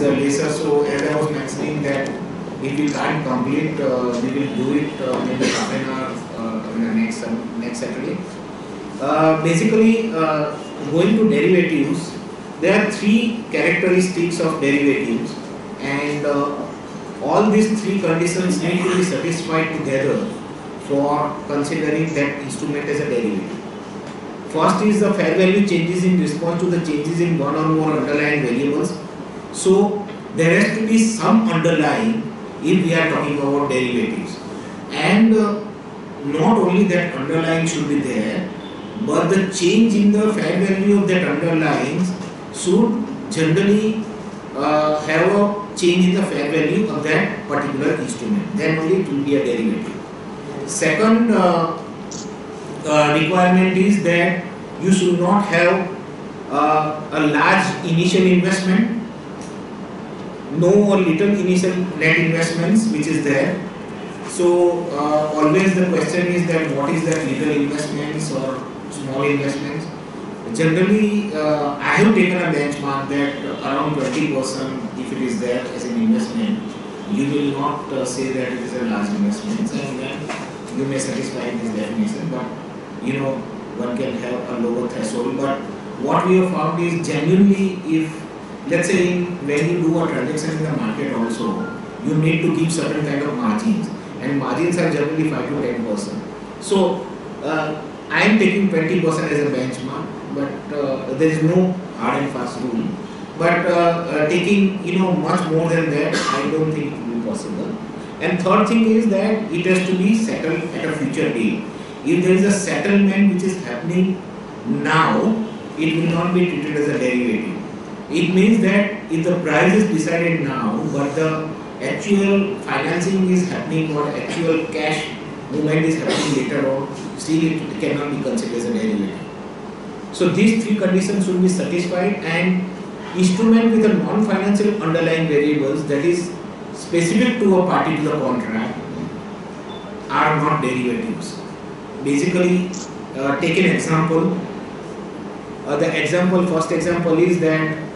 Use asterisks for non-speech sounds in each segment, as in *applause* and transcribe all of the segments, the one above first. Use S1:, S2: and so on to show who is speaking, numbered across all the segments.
S1: the laser. So as I was mentioning that if we can't complete, uh, we will do it uh, maybe an uh, in the next next Saturday. Uh, basically, uh, going to derivatives, there are three characteristics of derivatives, and uh, all these three conditions need to be satisfied together for considering that instrument as a derivative. First is the fair value changes in response to the changes in one or more underlying variables. So there has to be some underlying if we are talking about derivatives. And uh, not only that underlying should be there, but the change in the fair value of that underlying should generally uh, have a change in the fair value of that particular instrument. Then only it will be a derivative. Second uh, uh, requirement is that you should not have uh, a large initial investment, no or little initial net investments which is there. So uh, always the question is that what is that little investments or small investments? Generally, uh, I have taken a benchmark that around 20% if it is there as an investment, you will not uh, say that it is a large investment and then you may satisfy this definition, but you know one can have a lower threshold. But what we have found is genuinely if let's say when you do a transaction in the market also, you need to give certain kind of margins and margins are generally 5 to 10 percent. So uh, I am taking 20 percent as a benchmark, but uh, there is no hard and fast rule. But uh, uh, taking you know much more than that, I don't think it will be possible. And third thing is that it has to be settled at a future date. If there is a settlement which is happening now, it will not be treated as a derivative. It means that if the price is decided now, but the actual financing is happening or actual cash movement is happening later on, still it cannot be considered as a derivative. So these three conditions should be satisfied and instrument with a non-financial underlying variables that is specific to a the contract are not derivatives. Basically, uh, take an example. Uh, the example, first example is that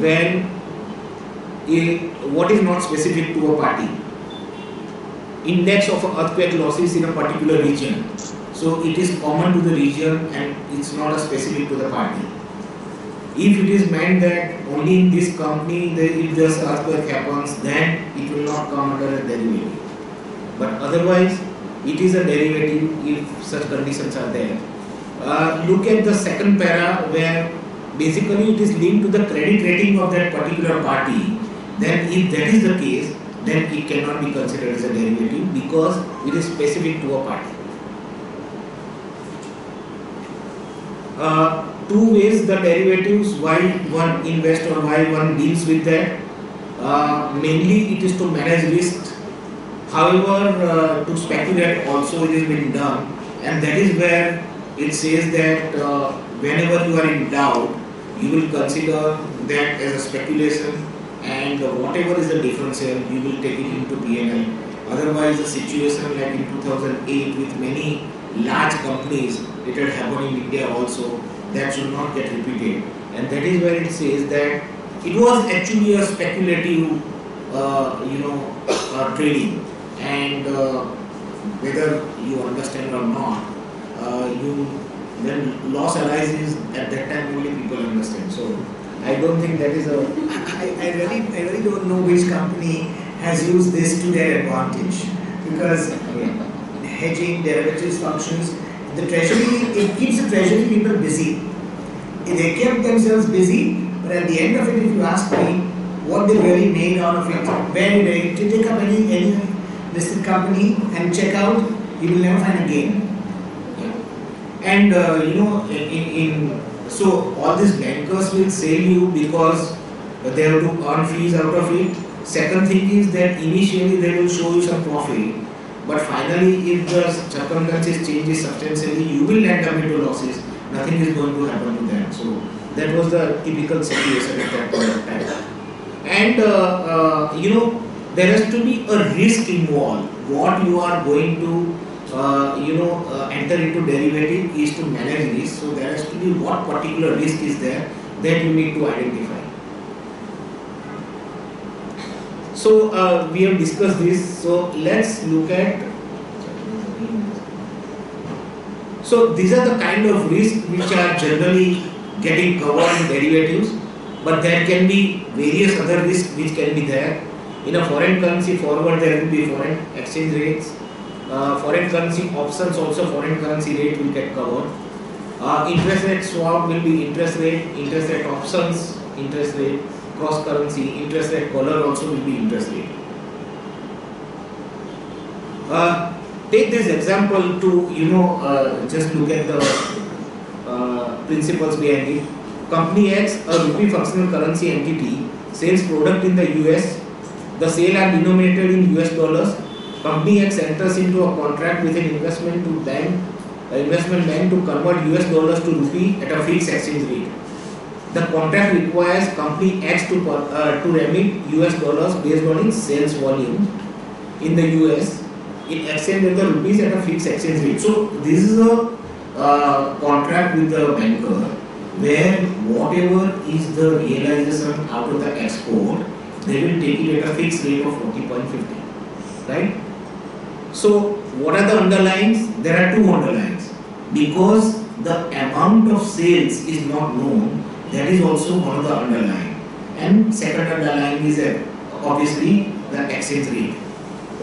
S1: when a, what is not specific to a party, index of earthquake losses in a particular region. So it is common to the region and it's not a specific to the party. If it is meant that only in this company the, if this earthquake happens, then it will not come under a derivative. But otherwise, it is a derivative if such conditions are there. Uh, look at the second para where basically it is linked to the credit rating of that particular party. Then if that is the case, then it cannot be considered as a derivative because it is specific to a party. Uh, two ways the derivatives why one invests or why one deals with that. Uh, mainly it is to manage risk. However, uh, to speculate also it is being done, and that is where it says that uh, whenever you are in doubt, you will consider that as a speculation, and whatever is the differential, you will take it into PNL. Otherwise, the situation like in 2008 with many large companies, it had happened in India also that should not get repeated. And that is where it says that it was actually a speculative, uh, you know, uh, trading. And uh, whether you understand or not, uh, you when loss arises at that time only people understand. So I don't think that is a.
S2: I, I really, I really don't know which company has used this to their advantage because hedging derivatives functions the treasury, it keeps the treasury people busy. They kept themselves busy, but at the end of it, if you ask me what they really made out of it, did they, to take up any, any listed company and check out, you will never find a gain.
S1: And uh, you know, in, in so all these bankers will sell you because they have to earn fees out of it. Second thing is that initially they will show you some profit, but finally, if the circumstances changes substantially, you will end up into losses. Nothing is going to happen to them. So that was the typical situation at that point of time. And uh, uh, you know, there has to be a risk involved. What you are going to, uh, you know, uh, enter into derivative is to manage risk. So there has to be what particular risk is there that you need to identify. So uh, we have discussed this. So let's look at. So these are the kind of risks which are generally getting covered in derivatives, but there can be various other risks which can be there. In a foreign currency forward, there will be foreign exchange rates. Uh, foreign currency options also foreign currency rate will get covered. Uh, interest rate swap will be interest rate, interest rate options, interest rate cross currency, interest rate collar also will be interest rate. Uh, take this example to you know uh, just look at the uh, principles behind it. Company X, a rupee functional currency entity, sells product in the US. The sale are denominated in US dollars. Company X enters into a contract with an investment to bank, uh, investment bank to convert US dollars to rupee at a fixed exchange rate. The contract requires company X to uh, to remit US dollars based on its sales volume in the US in exchange with the rupees at a fixed exchange rate. So this is a uh, contract with the banker where whatever is the realization out of the export, they will take it at a fixed rate of 40.50, right? So what are the underlines? There are two underlines because the amount of sales is not known that is also one of the underlying. And second underlying is uh, obviously the exchange rate.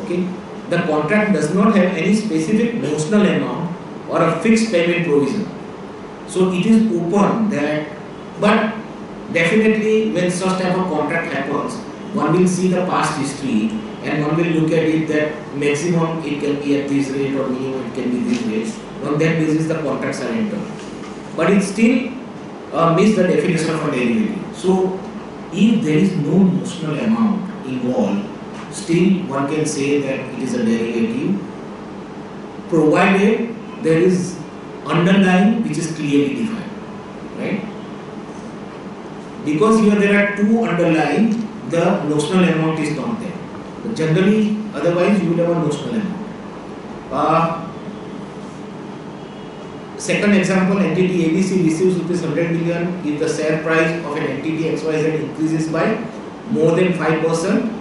S1: Okay. The contract does not have any specific notional amount or a fixed payment provision. So it is open that, but definitely when such type of contract happens, one will see the past history and one will look at it that maximum it can be at this rate or minimum it can be this rate. On that basis the contracts are entered. But it still uh, the definition of a derivative. So, if there is no notional amount involved, still one can say that it is a derivative, provided there is underlying which is clearly defined, right? Because here there are two underlying, the notional amount is not there. Generally, otherwise you will have a notional amount. Uh, Second example, entity ABC receives rupees 100 million if the share price of an entity XYZ increases by more than 5%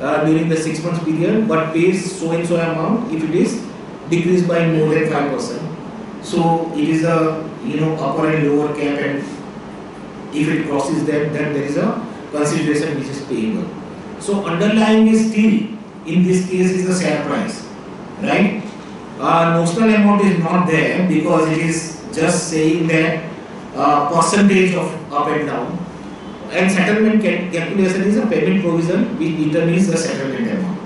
S1: uh, during the 6 months period but pays so and so amount if it is decreased by more than 5%. So it is a you know upper and lower cap and if it crosses that then there is a consideration which is payable. So underlying is still in this case is the share price, right? uh, notional amount is not there because it is just saying that uh, percentage of up and down and settlement calculation is a payment provision which determines the settlement amount.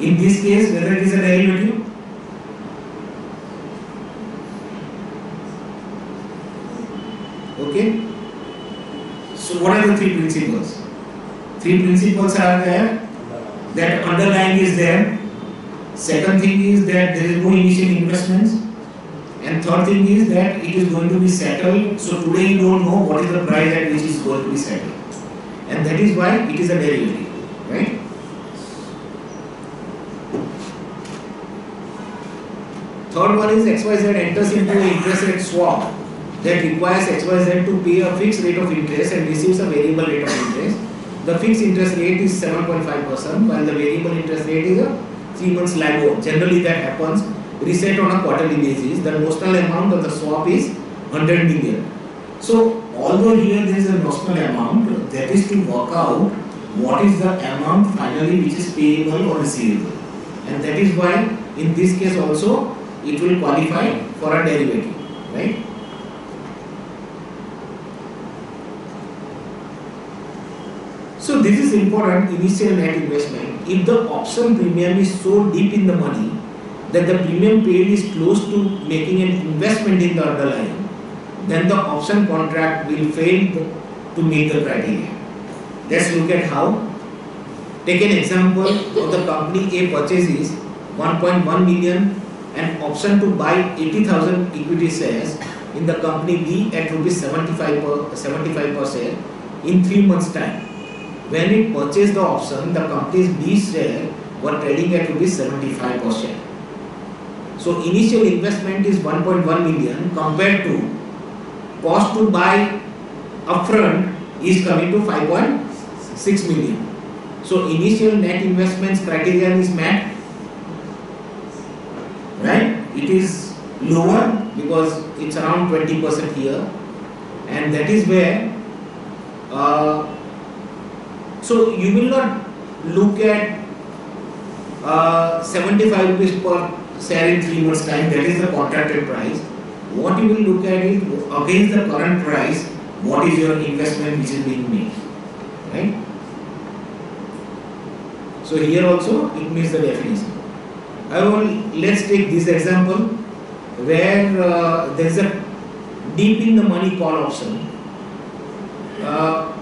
S1: In this case whether it is a derivative okay so what are the three principles three principles are there that underlying is there Second thing is that there is no initial investments. And third thing is that it is going to be settled. So today you don't know what is the price at which is going to be settled. And that is why it is a derivative. Right? Third one is XYZ enters into an interest rate swap that requires XYZ to pay a fixed rate of interest and receives a variable rate of interest. The fixed interest rate is 7.5% while the variable interest rate is a three months LIBOR. Generally that happens reset on a quarterly basis. The notional amount of the swap is 100 million. So although here there is a notional amount, that is to work out what is the amount finally which is payable or receivable. And that is why in this case also it will qualify for a derivative, right? So this is important initial net investment. If the option premium is so deep in the money that the premium paid is close to making an investment in the underlying, then the option contract will fail to meet the criteria. Let's look at how. Take an example of the company A purchases 1.1 million and option to buy 80,000 equity shares in the company B at rupees 75 per, 75 per share in 3 months time when it purchased the option, the company's B share were trading at rupees 75 per share. So initial investment is 1.1 million compared to cost to buy upfront is coming to 5.6 million. So initial net investments criterion is met, right? It is lower because it's around 20% here, and that is where. Uh, so you will not look at uh, 75 rupees per share in three months time. That is the contracted price. What you will look at is against the current price. What is your investment which is being made, right? So here also it meets the definition. I will let's take this example where uh, there is a deep in the money call option. Uh,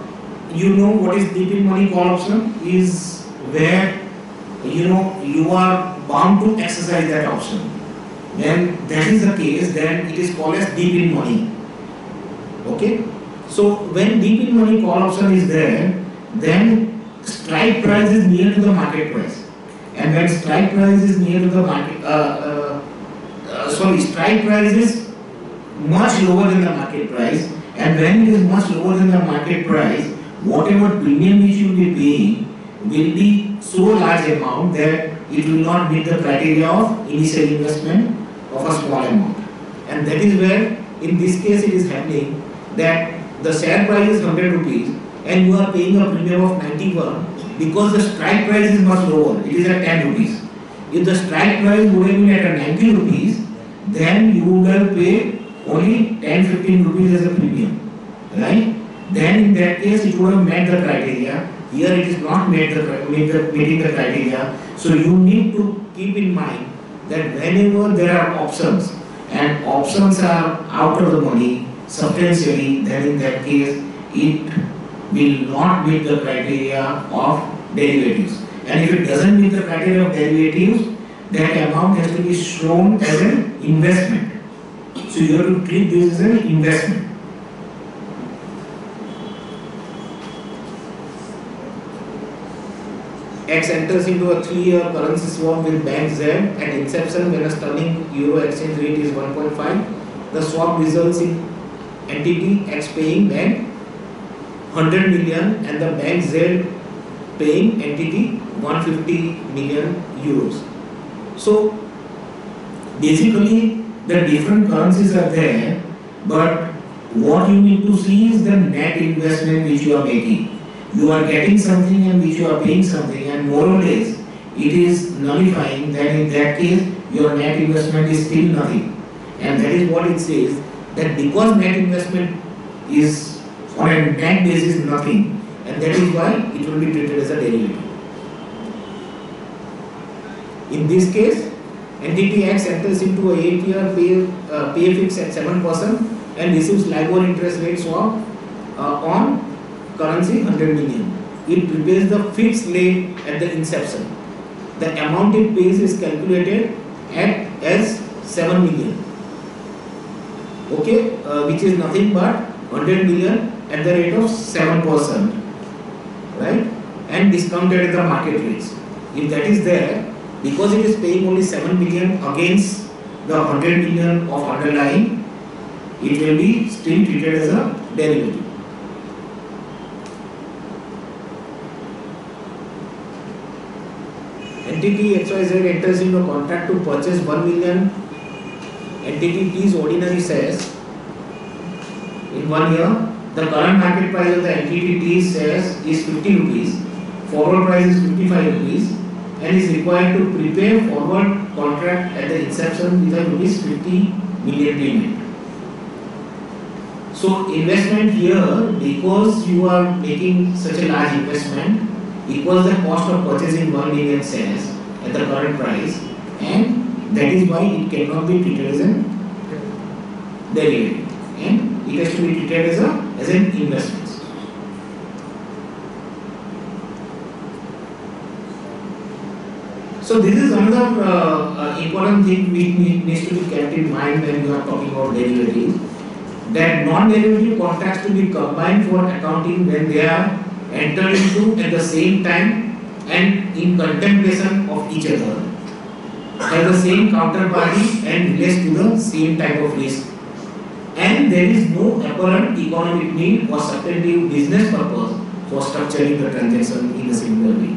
S1: you know what is deep in money call option is where you know you are bound to exercise that option. When that is the case, then it is called as deep in money. Okay. So when deep in money call option is there, then strike price is near to the market price, and when strike price is near to the market, uh, uh, uh, sorry, strike price is much lower than the market price, and when it is much lower than the market price, whatever premium which you will be paying will be so large amount that it will not meet the criteria of initial investment of a small amount. And that is where, in this case, it is happening that the share price is 100 rupees and you are paying a premium of 91 because the strike price is much lower, it is at 10 rupees. If the strike price would have been at 90 rupees, then you would have paid only 10-15 rupees as a premium, right? Then in that case it would have met the criteria. Here it is not met the, met the meeting the criteria. So you need to keep in mind that whenever there are options and options are out of the money substantially, then in that case it will not meet the criteria of derivatives. And if it doesn't meet the criteria of derivatives, that amount has to be shown as an investment. So you have to treat this as an investment. X enters into a three-year currency swap with Bank Z at inception when a sterling euro exchange rate is 1.5. The swap results in entity X paying bank 100 million and the bank Z paying entity 150 million euros. So basically the different currencies are there, but what you need to see is the net investment which you are making. You are getting something and which you are paying something, and more or less it is nullifying that in that case your net investment is still nothing. And that is what it says that because net investment is on a net basis nothing, and that is why it will be treated as a derivative. In this case, entity X enters into a 8-year pay, uh, pay fix at 7% and receives LIBOR interest rate swap uh, on currency 100 million. It repays the fixed rate at the inception. The amount it pays is calculated at as 7 million. Okay, uh, which is nothing but 100 million at the rate of 7%, right? And discounted at the market rates. If that is there, because it is paying only 7 million against the 100 million of underlying, it will be still treated as a derivative. Entity XYZ enters into a contract to purchase 1 million entity T's ordinary shares in one year. The current market price of the entity T's shares is 50 rupees, forward price is 55 rupees, and is required to prepare forward contract at the inception with a rupees 50 million payment. So investment here, because you are making such a large investment, equals the cost of purchasing 1 million shares at the current price and that is why it cannot be treated as derivative and it has to be treated as, a, as an investment. So this is another uh, uh, important thing which needs to be kept in mind when you are talking about derivatives. That non-derivative contracts to be combined for accounting when they are entered into at the same time and in contemplation of each other have the same counterparty and relates to the same type of risk. And there is no apparent economic need or substantive business purpose for structuring the transaction in a similar way.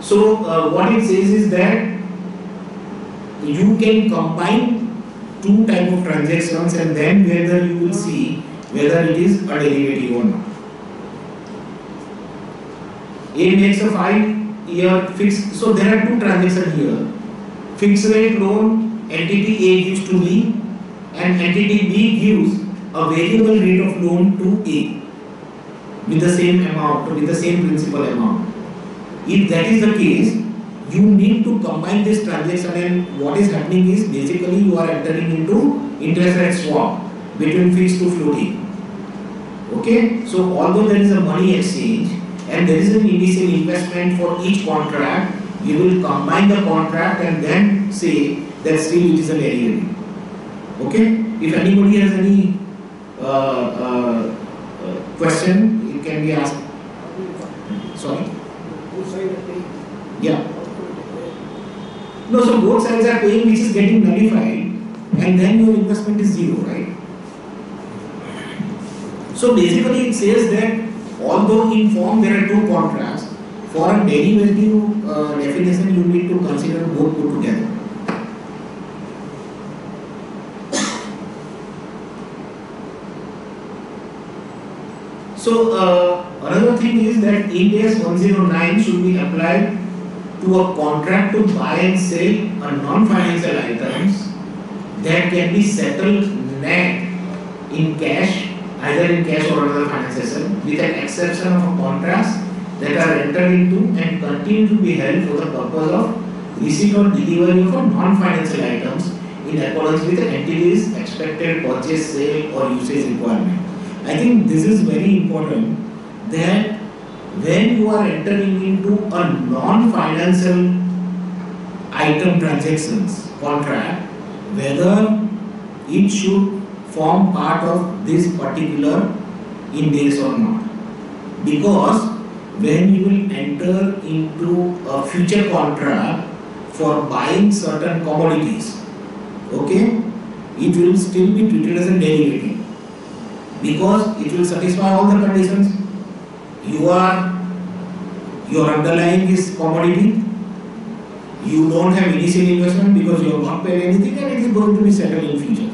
S1: So uh, what it says is that you can combine two type of transactions and then whether you will see whether it is a derivative or not. A makes a five year fixed, so there are two transactions here. Fixed rate loan, entity A gives to B and entity B gives a variable rate of loan to A with the same amount, with the same principal amount. If that is the case, you need to combine this transaction and what is happening is basically you are entering into interest rate swap between fixed to floating. Okay, so although there is a money exchange and there is an initial investment for each contract, you will combine the contract and then say that still it is a derivative. Okay, if anybody has any uh, uh, uh, question, it can be asked. Sorry. Yeah. No, so both sides are paying which is getting nullified and then your investment is zero, right? So basically it says that although in form there are two contracts, for a derivative uh, definition you need to consider both put together. So uh, another thing is that Ind AS 109 should be applied to a contract to buy and sell a non-financial items that can be settled net in cash, either in cash or other financial with an exception of contracts that are entered into and continue to be held for the purpose of receipt or delivery of non-financial items in accordance with the entity's expected purchase, sale or usage requirement. I think this is very important that when you are entering into a non-financial item transactions contract, whether it should form part of this particular Ind AS or not. Because when you will enter into a future contract for buying certain commodities, okay, it will still be treated as a derivative because it will satisfy all the conditions. You are, your underlying is commodity, you don't have initial investment because you have not paid anything and it is going to be settled in future.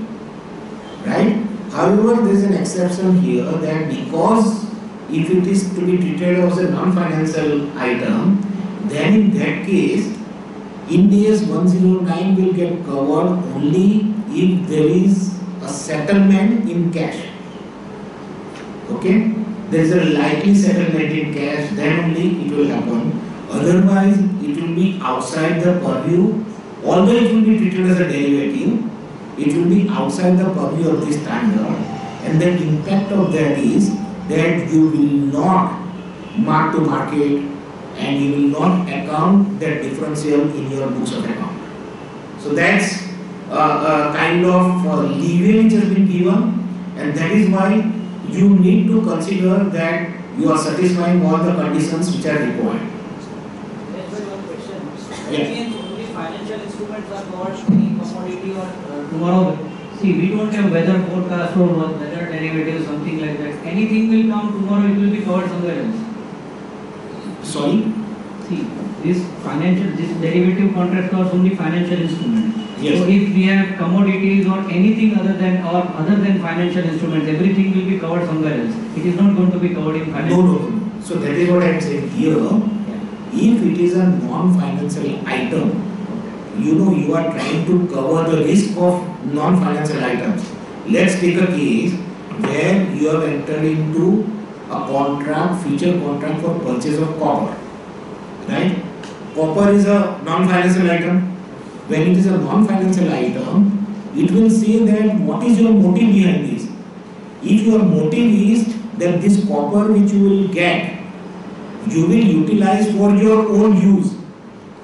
S1: Right? However, there is an exception here that because if it is to be treated as a non-financial item, then in that case, Ind AS 109 will get covered only if there is a settlement in cash. Okay? There is a likely settlement in cash, then only it will happen. Otherwise, it will be outside the purview. Although it will be treated as a derivative, it will be outside the purview of this standard. And the impact of that is that you will not mark to market and you will not account that differential in your books of account. So that's a, a kind of uh, leeway which has been given and that is why you need to consider that you are satisfying all the conditions which are required.
S3: That's one question. That means only financial instruments are any commodity or uh, tomorrow. See, we don't have weather forecast or weather derivative, something like that. Anything will come tomorrow, it will be covered somewhere else.
S1: Sorry?
S3: See, this financial, this derivative contract covers only financial instrument.
S1: Yes.
S3: So if we have commodities or anything other than, or other than financial instruments, everything will be covered somewhere else. It is not going to be covered in financial.
S1: no, no. So that is what I am saying here. If it is a non-financial item, you know you are trying to cover the risk of non-financial items. Let's take a case where you have entered into a contract, future contract for purchase of copper. Right? Copper is a non-financial item. When it is a non-financial item, it will say that what is your motive behind this. If your motive is that this copper which you will get, you will utilize for your own use.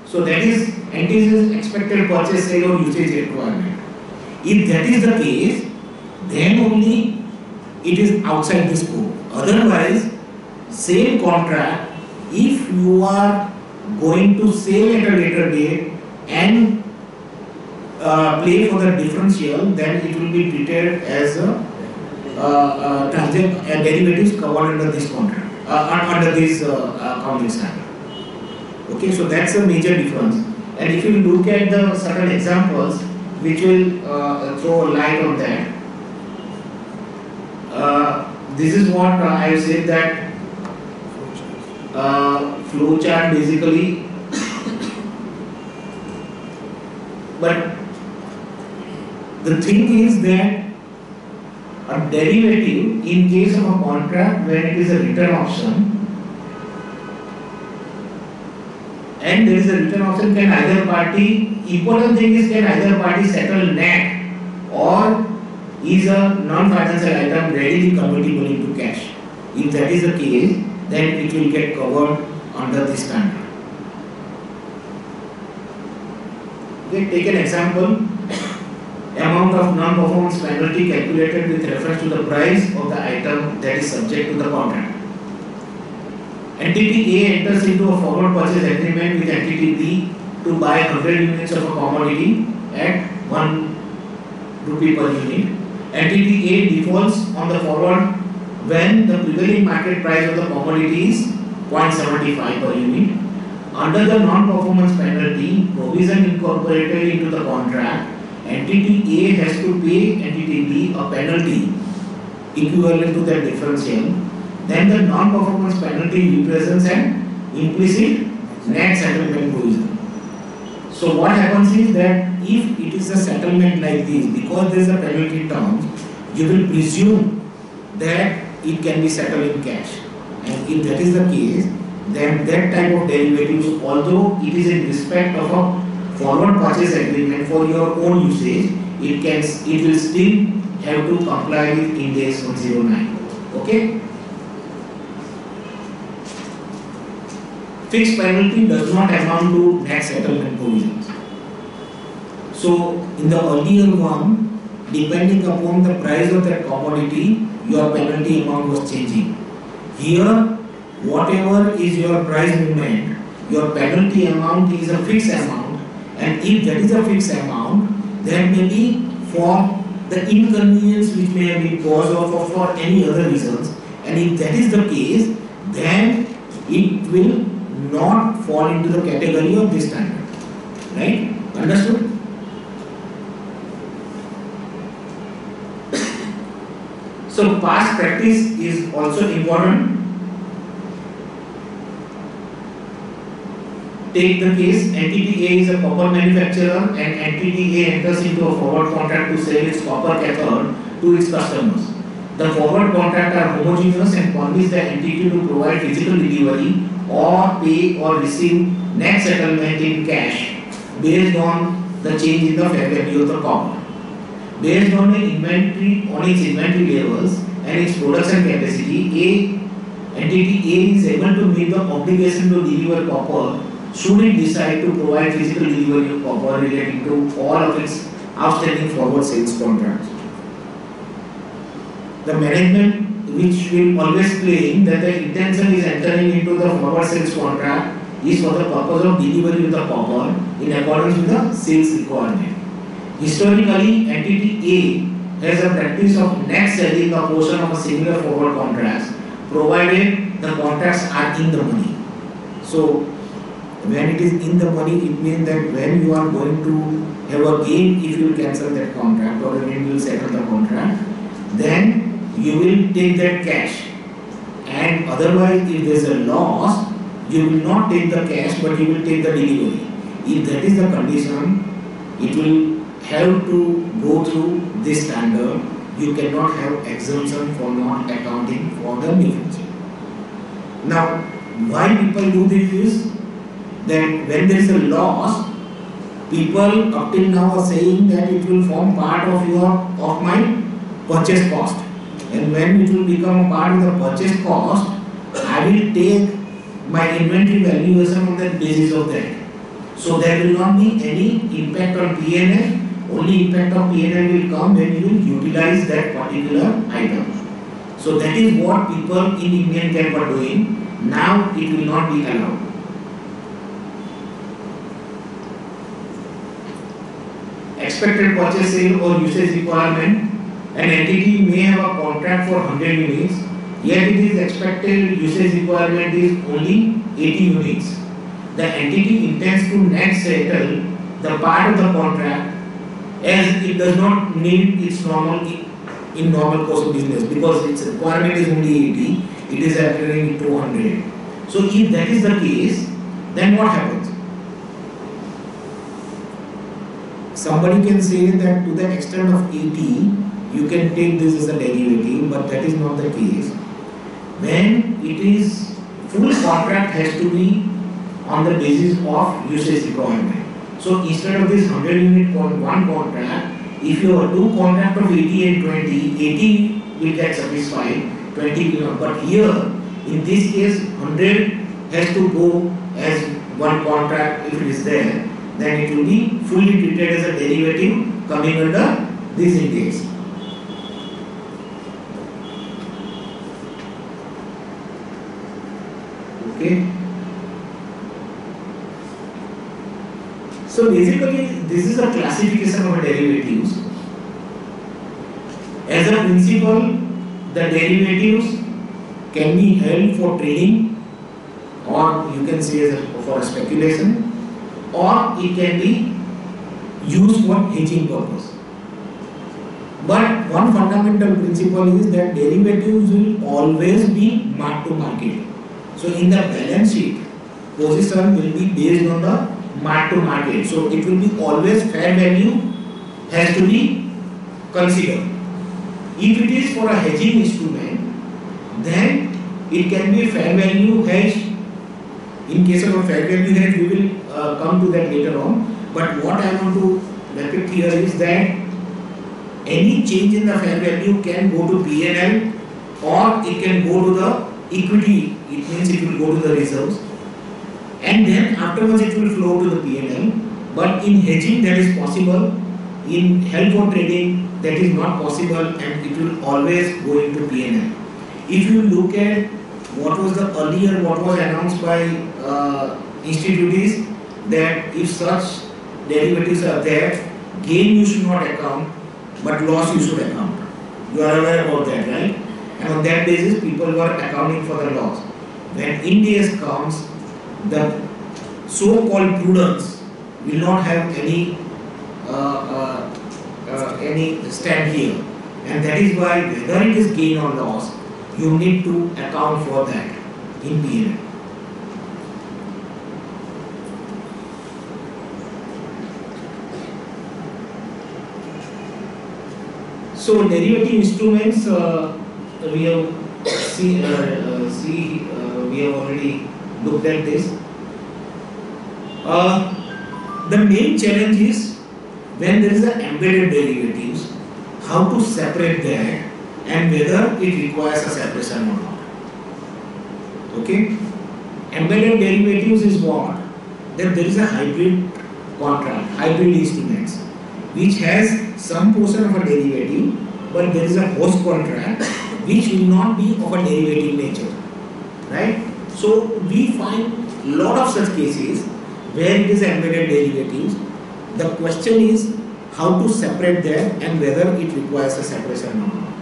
S1: So that is entity's expected purchase sale or usage requirement. If that is the case, then only it is outside the scope. Otherwise, same contract, if you are going to sell at a later date and uh, play for the differential, then it will be treated as a uh, uh, transact, uh, derivatives covered under this contract, uh, under this uh, accounting standard. Okay, so that's a major difference. And if you look at the certain examples, which will uh, throw light on that, uh, this is what I said that uh, flow chart basically but the thing is that a derivative in case of a contract when it is a return option and there is a return option can either party important thing is can either party settle net or is a non-financial item readily convertible into cash. If that is the case then it will get covered under this standard. Okay take an example. Amount of non-performance penalty calculated with reference to the price of the item that is subject to the contract. Entity A enters into a forward purchase agreement with entity B to buy 100 units of a commodity at 1 rupee per unit. Entity A defaults on the forward when the prevailing market price of the commodity is 0.75 per unit. Under the non-performance penalty provision incorporated into the contract, entity A has to pay entity B a penalty equivalent to that differential, then the non-performance penalty represents an implicit net settlement provision. So what happens is that if it is a settlement like this, because there is a penalty term, you will presume that it can be settled in cash. And if that is the case, then that type of derivatives, although it is in respect of a forward purchase agreement for your own usage, it can it will still have to comply with Ind AS 109. Okay? Fixed penalty does not amount to net settlement provisions. So in the earlier one, depending upon the price of that commodity, your penalty amount was changing. Here, whatever is your price movement, your penalty amount is a fixed amount and if that is a fixed amount, then maybe for the inconvenience which may have been caused or for, for any other reasons and if that is the case, then it will not fall into the category of this standard. Right? Understood? *coughs* So past practice is also important. Take the case entity A is a copper manufacturer and entity A enters into a forward contract to sell its copper cathode to its customers. The forward contract are homogeneous and permits the entity to provide physical delivery or pay or receive net settlement in cash based on the change in the fair value of the copper. Based on the inventory on its inventory levels and its production capacity, A entity A is able to meet the obligation to deliver copper should it decide to provide physical delivery of copper relating to all of its outstanding forward sales contracts. The management which will always claim that the intention is entering into the forward sales contract is for the purpose of delivery of the copper in accordance with the sales requirement. Historically, entity A has a practice of net selling a portion of a similar forward contracts provided the contracts are in the money. So when it is in the money, it means that when you are going to have a gain if you cancel that contract or when you will settle the contract, then you will take that cash. And otherwise, if there is a loss, you will not take the cash but you will take the delivery. If that is the condition, it will have to go through this standard. You cannot have exemption for not accounting for the manufacturing. Now, why people do this is that when there is a loss, people up till now are saying that it will form part of your of my purchase cost. And when it will become a part of the purchase cost, I will take my inventory valuation on the basis of that. So there will not be any impact on PNL. Only impact on PNL will come when you will utilize that particular item. So that is what people in Indian GAAP are doing. Now it will not be allowed. expected purchase sale or usage requirement, an entity may have a contract for 100 units, yet it is expected usage requirement is only 80 units. the entity intends to net settle the part of the contract as it does not need its normal in normal course of business because its requirement is only 80, it is appearing 200. So if that is the case, then what happens? Somebody can say that to the extent of 80, you can take this as a derivative, but that is not the case. When it is full contract has to be on the basis of usage requirement. So instead of this 100 unit one contract, if you have two contract of 80 and 20, 80 will get satisfied, 20 will not. But here, in this case, 100 has to go as one contract if it is there, then it will be fully treated as a derivative coming under this Ind AS. Okay. So basically, this is a classification of derivatives. As a principle, the derivatives can be held for trading, or you can say as a, for speculation, or it can be used for hedging purpose. But one fundamental principle is that derivatives will always be mark to market. So in the balance sheet, position will be based on the mark to market. So it will be always fair value has to be considered. If it is for a hedging instrument, then it can be fair value hedge. In case of a fair value hedge, we will uh, come to that later on. But what I want to depict here is that any change in the fair value can go to P&L or it can go to the equity. It means it will go to the reserves and then afterwards it will flow to the P&L. But in hedging that is possible. In held for trading that is not possible and it will always go into P&L. If you look at what was the earlier what was announced by uh, that if such derivatives are there, gain you should not account, but loss you should account. You are aware about that, right? On that basis, people were accounting for the loss. When Ind AS comes, the so-called prudence will not have any uh, uh, uh, any stand here, and that is why whether it is gain or loss, you need to account for that in P&L. So derivative instruments, uh, we have see, uh, uh, see uh, we have already looked at this. Uh, the main challenge is when there is an embedded derivatives, how to separate that and whether it requires a separation or not. Okay? Embedded derivatives is what? That there is a hybrid contract, hybrid instruments, which has some portion of a derivative, but there is a host contract which will not be of a derivative nature. Right? So we find lot of such cases where it is embedded derivatives. The question is how to separate them and whether it requires a separation or not.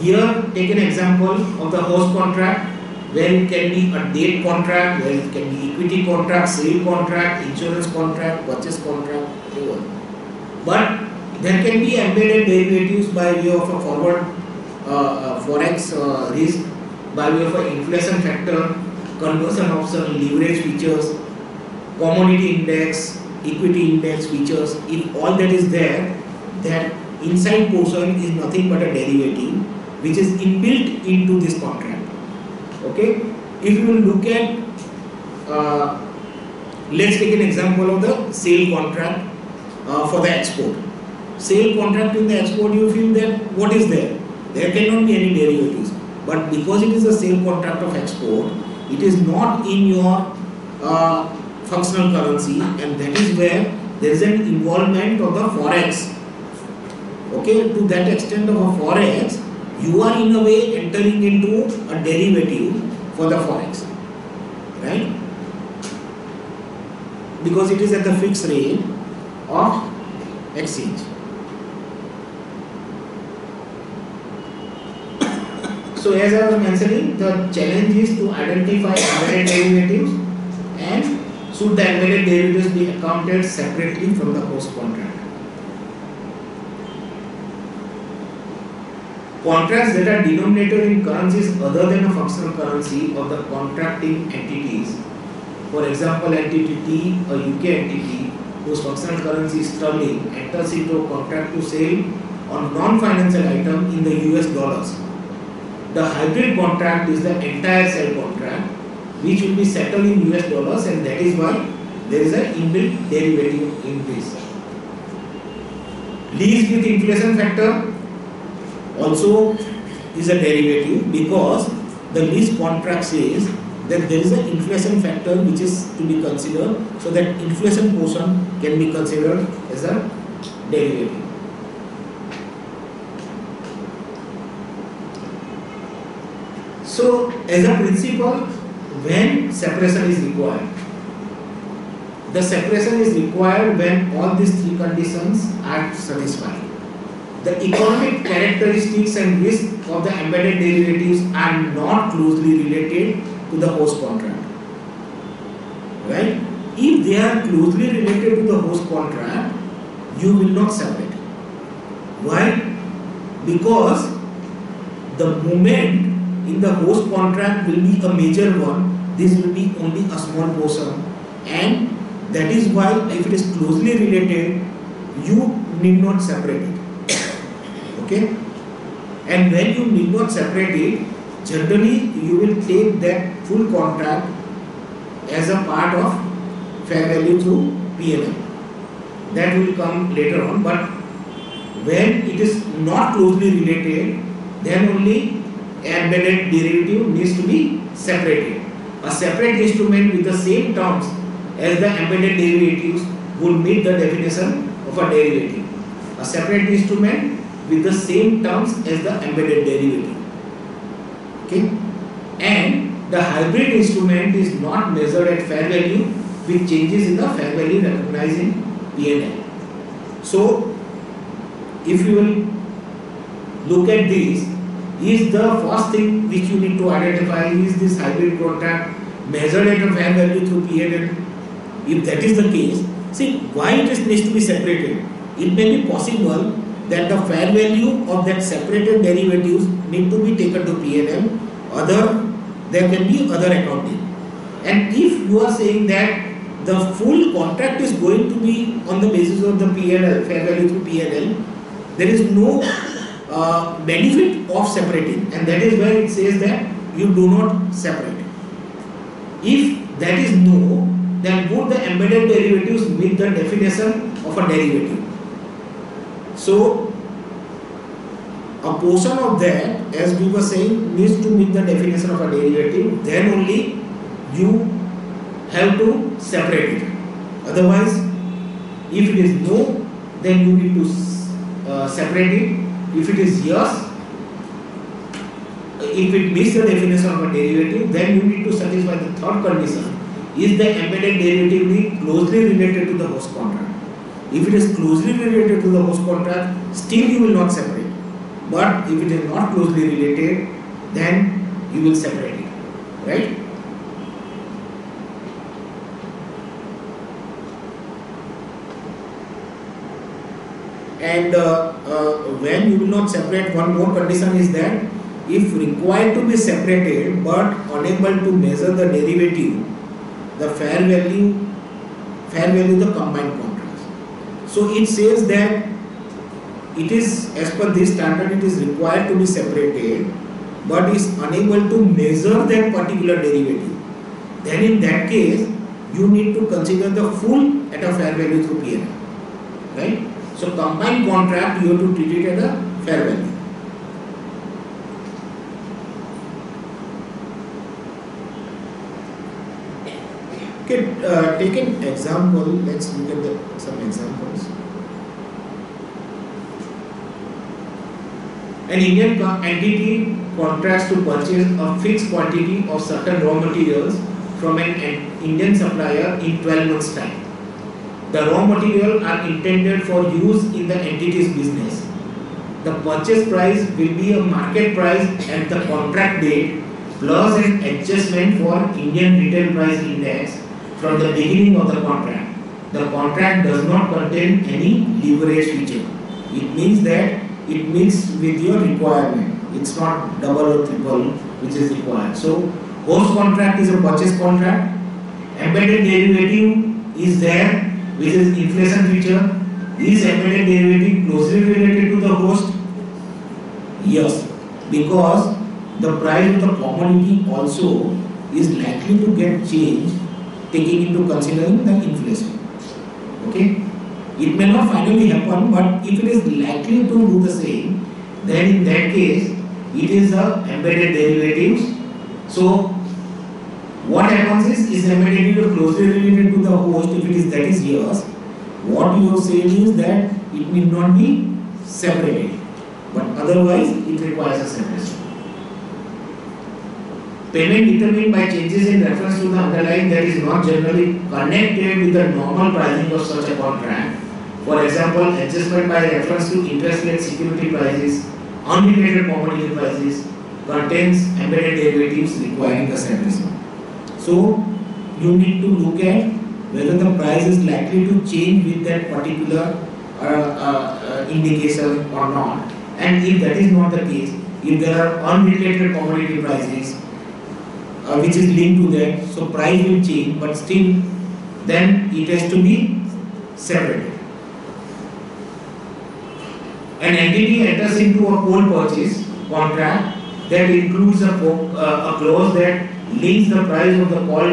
S1: Here, take an example of the host contract where it can be a date contract, where it can be equity contract, sale contract, insurance contract, purchase contract, whatever. But there can be embedded derivatives by way of a forward forex uh, risk, by way of inflation factor, conversion option, leverage features, commodity index, equity index features. If all that is there, that inside portion is nothing but a derivative which is inbuilt into this contract. Okay, if you look at, uh, let's take an example of the sale contract uh, for the export. Sale contract in the export, you feel that what is there? There cannot be any derivatives. But because it is a sale contract of export, it is not in your uh, functional currency, and that is where there is an involvement of the forex. Okay, to that extent of a forex, you are in a way entering into a derivative for the forex, right? Because it is at the fixed rate of exchange. So as I was mentioning, the challenge is to identify embedded derivatives and should the embedded derivatives be accounted separately from the host contract. Contracts that are denominated in currencies other than a functional currency of the contracting entities, for example, entity T, a UK entity whose functional currency is sterling, enters into a contract to sell on non-financial item in the US dollars. The hybrid contract is the entire sale contract which will be settled in US dollars and that is why there is an inbuilt derivative in this. Lease with inflation factor also is a derivative because the lease contract says that there is an inflation factor which is to be considered so that inflation portion can be considered as a derivative. So as a principle when separation is required the separation is required when all these three conditions are satisfied the economic characteristics and risk of the embedded derivatives are not closely related to the host contract. Right? If they are closely related to the host contract, you will not separate. Why? Because the movement in the host contract will be a major one, this will be only a small portion, and that is why if it is closely related, you need not separate it. *coughs* Okay? And when you need not separate it generally you will take that full contract as a part of fair value through P&L that will come later on. But when it is not closely related then only embedded derivative needs to be separated a separate instrument with the same terms as the embedded derivatives would meet the definition of a derivative a separate instrument with the same terms as the embedded derivative. Okay? And the hybrid instrument is not measured at fair value with changes in the fair value recognized in P&L. So, if you will look at this, is the first thing which you need to identify is this hybrid contract measured at a fair value through P&L? If that is the case, see why it needs to be separated. It may be possible that the fair value of that separated derivatives need to be taken to PNL other there can be other accounting and if you are saying that the full contract is going to be on the basis of the PNL fair value through PNL there is no uh, benefit of separating and that is where it says that you do not separate if that is no then would the embedded derivatives meet the definition of a derivative so, a portion of that, as we were saying, needs to meet the definition of a derivative, then only you have to separate it. Otherwise, if it is no, then you need to uh, separate it. If it is yes, if it meets the definition of a derivative, then you need to satisfy the third condition. Is the embedded derivative closely related to the host contract? If it is closely related to the host contract, still you will not separate. But if it is not closely related, then you will separate it. Right? And uh, uh, when you will not separate, one more condition is that if required to be separated but unable to measure the derivative, the fair value, fair value the combined so it says that it is as per this standard it is required to be separated but is unable to measure that particular derivative. Then in that case you need to consider the full at a fair value through PNL. Right? So combined contract you have to treat it at a fair value. Okay, uh, take an example. Let's look at the, some examples. An Indian entity contracts to purchase a fixed quantity of certain raw materials from an Indian supplier in 12 months time. The raw material are intended for use in the entity's business. The purchase price will be a market price at the contract date plus an adjustment for Indian retail price index from the beginning of the contract. The contract does not contain any leverage feature. It means that it meets with your requirement. It's not double or triple which is required. So host contract is a purchase contract. Embedded derivative is there which is inflation feature. Is embedded derivative closely related to the host? Yes, because the price of the commodity also is likely to get changed taking into considering the inflation. Okay? It may not finally happen, but if it is likely to do the same, then in that case, it is the embedded derivatives. So, what happens is, is embedded derivative closely related to the host if it is that is yours. What you are saying is that it need not be separated, but otherwise it requires a separation. Payment determined by changes in reference to the underlying that is not generally connected with the normal pricing of such a contract. For example, adjustment by reference to interest rate security prices, unrelated commodity prices, contains embedded derivatives requiring the separation. So, you need to look at whether the price is likely to change with that particular uh, uh, uh, indication or not. And if that is not the case, if there are unrelated commodity prices uh, which is linked to that, so price will change, but still then it has to be separated. An entity enters into a coal purchase contract that includes a, uh, a clause that links the price of the coal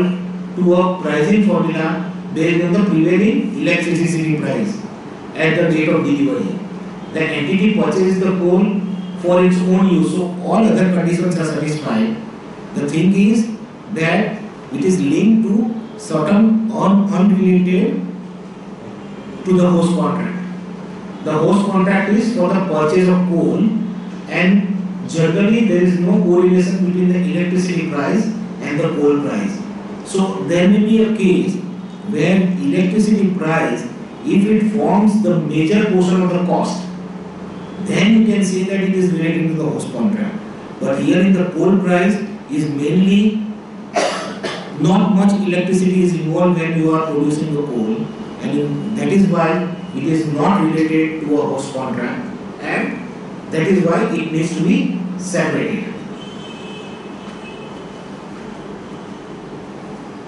S1: to a pricing formula based on the prevailing electricity price at the date of delivery. The entity purchases the coal for its own use, so all other conditions are satisfied. The thing is that it is linked to certain un- unrelated to the host contract. The host contract is for the purchase of coal and generally there is no correlation between the electricity price and the coal price. So there may be a case where electricity price, if it forms the major portion of the cost, then you can say that it is related to the host contract. But here in the coal price is mainly not much electricity is involved when you are producing the coal and that is why it is not related to a host contract and that is why it needs to be separated.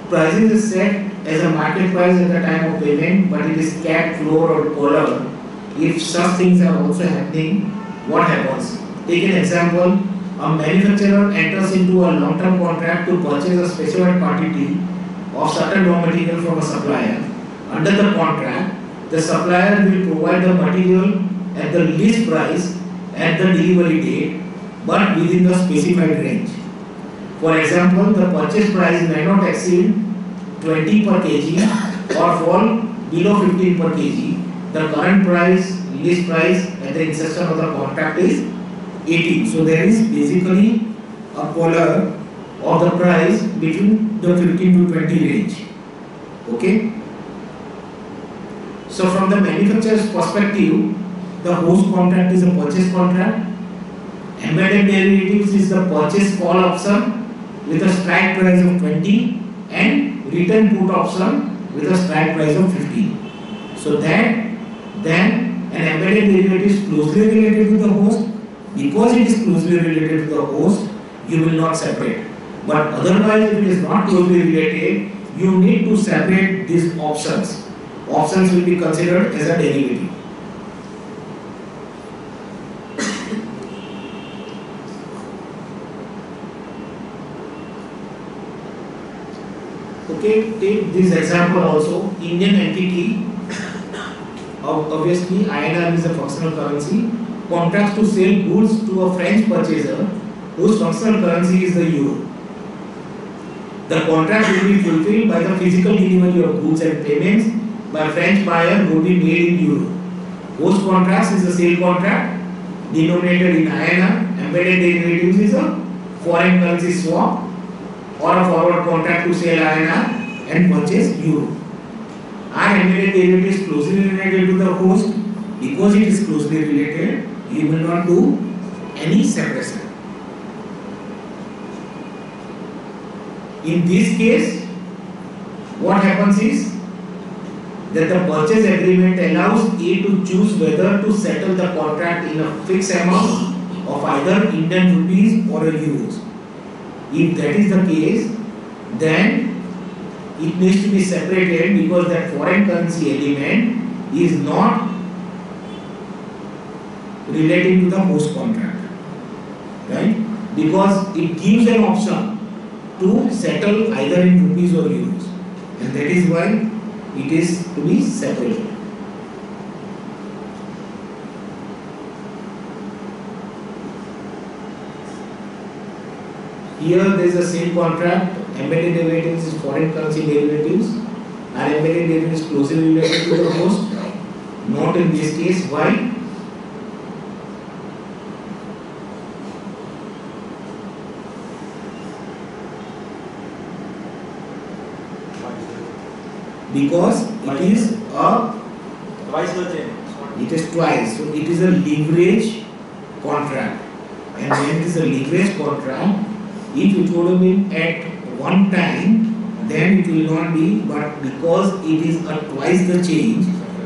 S1: Pricing is set as a market price at the time of payment but it is capped floor or collar. If such things are also happening, what happens? Take an example, a manufacturer enters into a long-term contract to purchase a specified quantity of certain raw material from a supplier. Under the contract, the supplier will provide the material at the least price at the delivery date, but within the specified range. For example, the purchase price may not exceed 20 per kg or fall below 15 per kg. The current price, list price at the inception of the contract is 18. So there is basically a collar of the price between the 15 to 20 range. Okay. So from the manufacturer's perspective, the host contract is a purchase contract. Embedded derivatives is the purchase call option with a strike price of 20 and return put option with a strike price of 15. So that then an embedded derivative is closely related to the host. Because it is closely related to the host, you will not separate. But otherwise, if it is not closely related, you need to separate these options. Options will be considered as a derivative. Okay, take this example also. Indian entity, obviously INR is a functional currency, contracts to sell goods to a French purchaser whose functional currency is the euro. The contract will be fulfilled by the physical delivery of goods and payments by French buyer who will be made in euro. Host contracts is a sale contract denominated in INR. Embedded derivatives is a foreign currency swap or a forward contract to sell INR and purchase euro. Are embedded derivatives closely related to the host? Because it is closely related, you will not do any separation. In this case, what happens is that the purchase agreement allows A to choose whether to settle the contract in a fixed amount of either Indian rupees or euros. If that is the case, then it needs to be separated because that foreign currency element is not relating to the host contract. Right? Because it gives an option to settle either in rupees or euros. And that is why it is to be separated. Here there is the same contract, embedded derivatives is foreign currency derivatives, and embedded derivatives closely related to the host. Not in this case, why? Because it is a
S4: Twice the chain.
S1: It is twice, so it is a leverage contract. And when it is a leverage contract, if would have been at one time, then it will not be, but because it is a twice the change,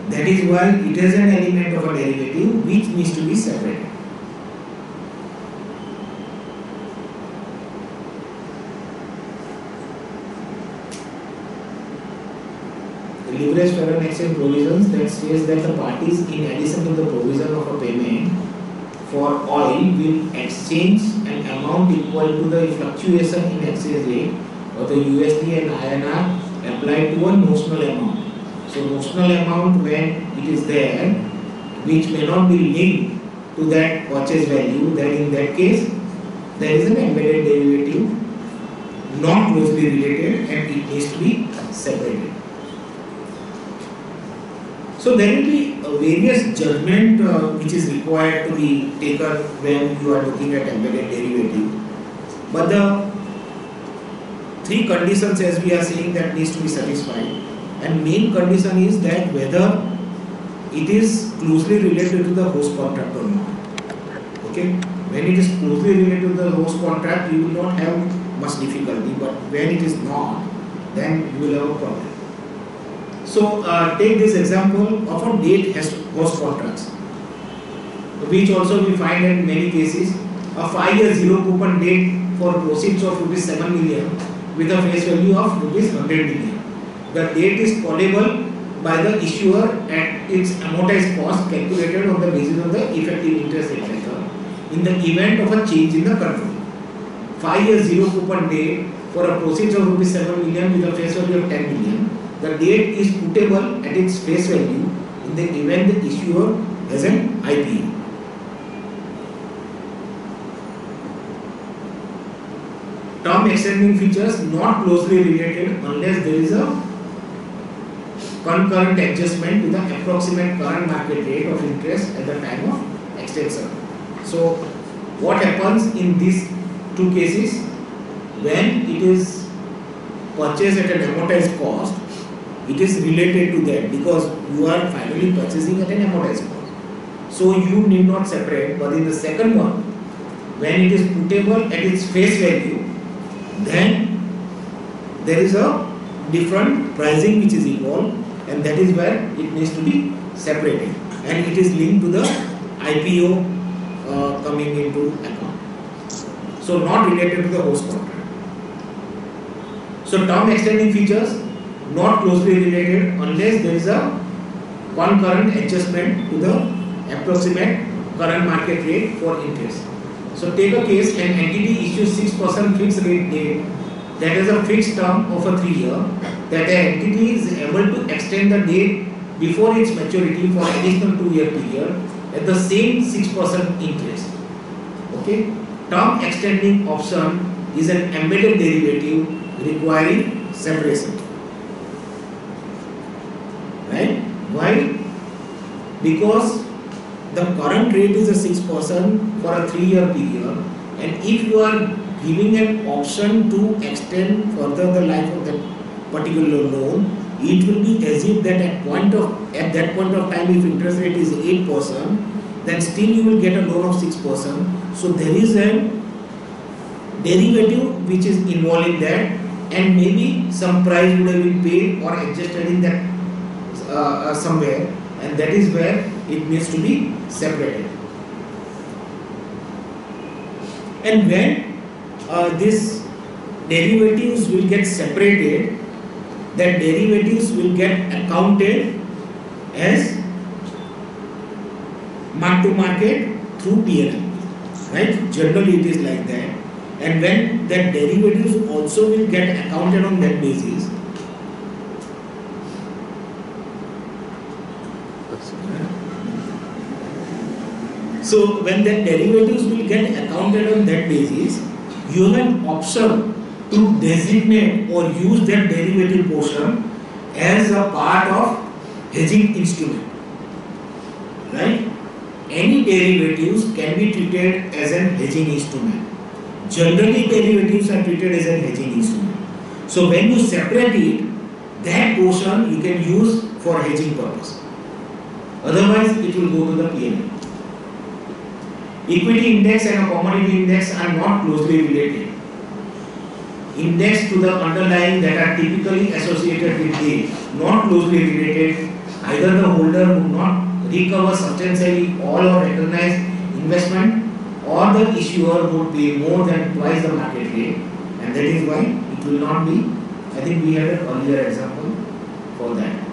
S1: that is why it is an element of a derivative which needs to be separated. The leverage foreign exchange provisions that states that the parties in addition to the provision of a payment for oil will exchange an amount equal to the fluctuation in exchange rate of the USD and INR applied to a notional amount. So notional amount when it is there which may not be linked to that purchase value then in that case there is an embedded derivative not closely related and it needs to be separated. So there will be various judgment uh, which is required to be taken when you are looking at embedded derivative. But the three conditions as we are saying that needs to be satisfied and main condition is that whether it is closely related to the host contract or not. Okay, when it is closely related to the host contract you will not have much difficulty but when it is not then you will have a problem. So uh, take this example of a date host contracts, which also we find in many cases a five-year zero coupon debt for proceeds of rupees seven million with a face value of rupees hundred million. The date is callable by the issuer at its amortized cost calculated on the basis of the effective interest rate in the event of a change in the control. Five-year zero coupon debt for a proceeds of rupees seven million with a face value of ten million the date is putable at its face value in the event the issuer has an IPO. Term extending features not closely related unless there is a concurrent adjustment to the approximate current market rate of interest at the time of extension. So, what happens in these two cases? When it is purchased at an amortized cost, it is related to that because you are finally purchasing at an amortized cost. So you need not separate, but in the second one, when it is putable at its face value, then there is a different pricing which is involved and that is where it needs to be separated and it is linked to the IPO uh, coming into account. So not related to the host contract. So term extending features not closely related unless there is a concurrent adjustment to the approximate current market rate for interest. So take a case an entity issues 6% fixed rate debt that is a fixed term of a 3 year that the entity is able to extend the date before its maturity for additional 2 year period at the same 6% interest. Okay. Term extending option is an embedded derivative requiring separation. Right? Why? Because the current rate is a 6% for a 3 year period and if you are giving an option to extend further the life of that particular loan it will be as if that at point of at that point of time if interest rate is 8% then still you will get a loan of 6% so there is a derivative which is involved in that and maybe some price would have been paid or adjusted in that uh, uh, somewhere and that is where it needs to be separated. And when uh, this derivatives will get separated, that derivatives will get accounted as mark to market through PNL. Right? Generally it is like that. And when that derivatives also will get accounted on that basis, So when that derivatives will get accounted on that basis, you have an option to designate or use that derivative portion as a part of hedging instrument. Right? Any derivatives can be treated as an hedging instrument. Generally derivatives are treated as an hedging instrument. So when you separate it, that portion you can use for hedging purpose. Otherwise it will go to the PNL. Equity index and a commodity index are not closely related. Index to the underlying that are typically associated with A, not closely related. Either the holder would not recover substantially all or recognized investment or the issuer would pay more than twice the market rate and that is why it will not be, I think we had an earlier example for that.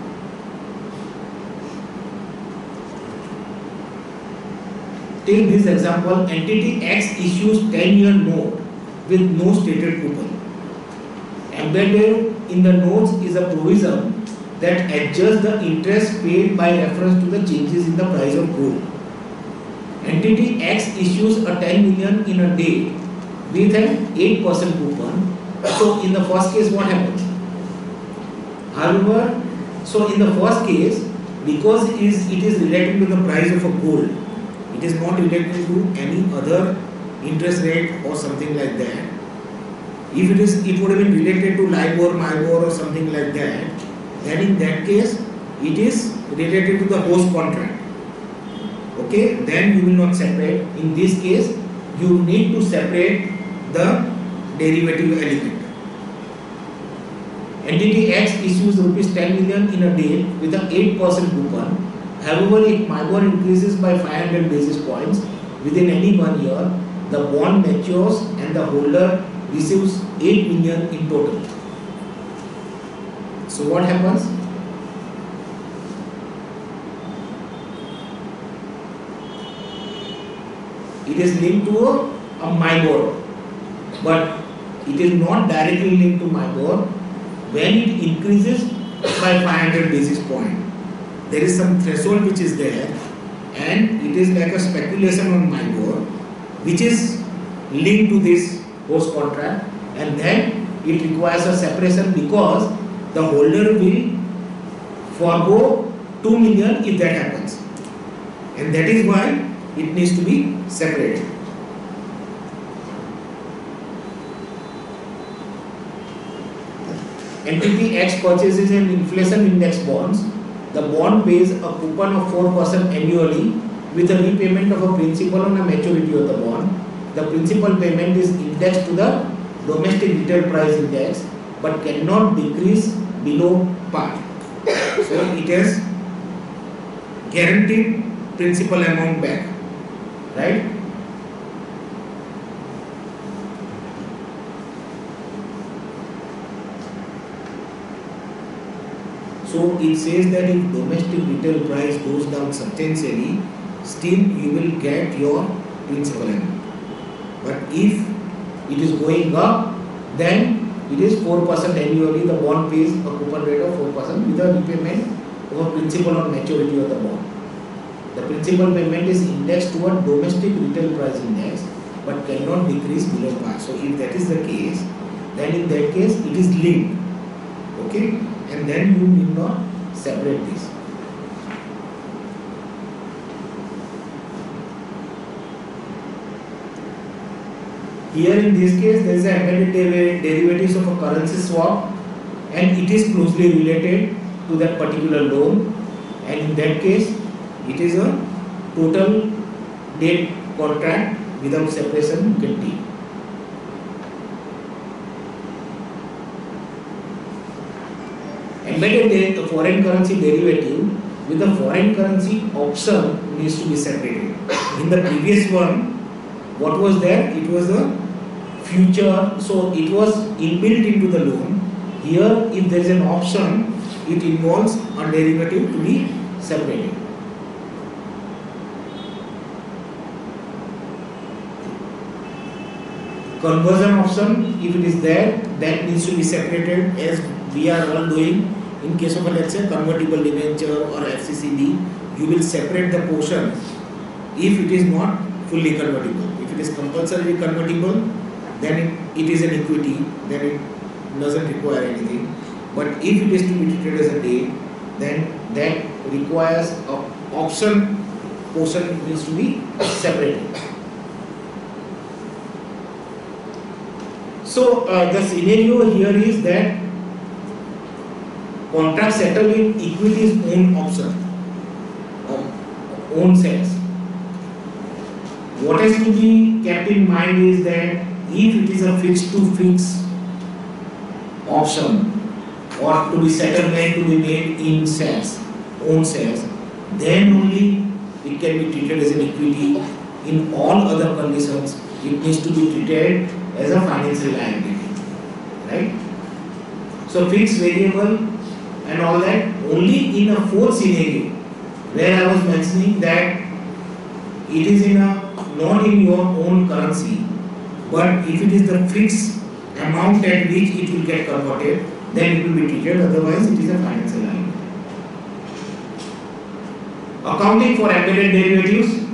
S1: Take this example, entity X issues 10 year note with no stated coupon. Embedded in the notes is a provision that adjusts the interest paid by reference to the changes in the price of gold. Entity X issues a 10 million in a day with an 8% coupon. So in the first case what happens? However, so in the first case, because it is, it is related to the price of a gold, it is not related to any other interest rate or something like that. If it is, it would have been related to LIBOR, MIBOR or something like that, then in that case, it is related to the host contract. Okay, then you will not separate. In this case, you need to separate the derivative element. Entity X issues rupees 10 million in a day with an 8% coupon However, if MIBOR increases by 500 basis points within any one year, the bond matures and the holder receives 8 million in total. So what happens? It is linked to a, a MIBOR, but it is not directly linked to MIBOR when it increases by 500 basis point there is some threshold which is there and it is like a speculation on MIBOR which is linked to this host contract and then it requires a separation because the holder will forego 2 million if that happens and that is why it needs to be separated. Entity X purchases an inflation index bonds the bond pays a coupon of 4% annually with a repayment of a principal on a maturity of the bond. The principal payment is indexed to the domestic retail price index but cannot decrease below par. So it has guaranteed principal amount back, right? So it says that if domestic retail price goes down substantially, still you will get your principal amount. But if it is going up, then it is 4% annually, the bond pays a coupon rate of 4% with a repayment of principal on maturity of the bond. The principal payment is indexed to a domestic retail price index but cannot decrease below par. So if that is the case, then in that case it is linked. Okay? And then you need not separate this. Here in this case there is a embedded derivatives of a currency swap and it is closely related to that particular loan and in that case it is a total debt contract without separation you can take. Embedded de- foreign currency derivative with the foreign currency option needs to be separated. In the previous one, what was there? It was the future, so it was inbuilt into the loan. Here, if there is an option, it involves a derivative to be separated. Conversion option, if it is there, that needs to be separated as we are all doing. In case of a let's say convertible debenture or FCCB, you will separate the portion if it is not fully convertible. If it is compulsorily convertible, then it, it is an equity, then it doesn't require anything. But if it is to be treated as a debt, then that requires a option portion needs to be separated. So uh, the scenario here is that contract settled in equity's own option, um, own shares. What has to be kept in mind is that if it is a fixed to fix option or to be settled, settlement to be made in shares, own shares, then only it can be treated as an equity. In all other conditions, it needs to be treated as a financial liability, right? So fixed variable and all that only in a fourth scenario where I was mentioning that it is in a not in your own currency, but if it is the fixed amount at which it will get converted, then it will be treated. Otherwise, it is a financial liability. Accounting for embedded derivatives,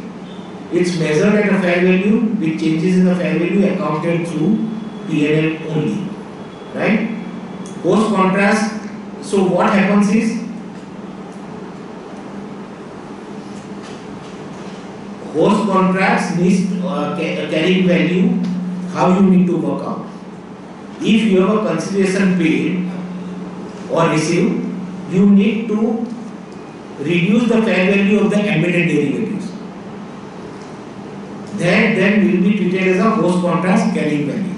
S1: it's measured at a fair value with changes in the fair value accounted through P&L only, right? Host contract. So what happens is host contracts needs uh, ca- carrying value how you need to work out. If you have a consideration paid or received you need to reduce the fair value of the embedded derivatives. That then will be treated as a host contract carrying value.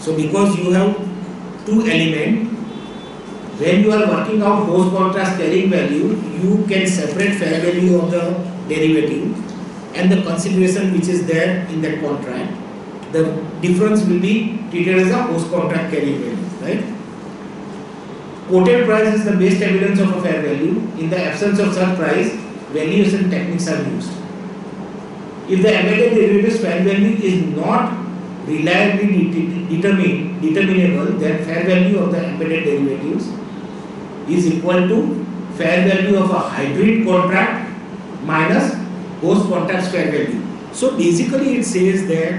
S1: So because you have two elements when you are working out host contract carrying value, you can separate fair value of the derivative and the consideration which is there in that contract. The difference will be treated as a host contract carrying value, right? Quoted price is the best evidence of a fair value. In the absence of such price, valuation techniques are used. If the embedded derivative's fair value is not reliably determinable, then fair value of the embedded derivatives is equal to fair value of a hybrid contract minus host contract fair value. So basically it says that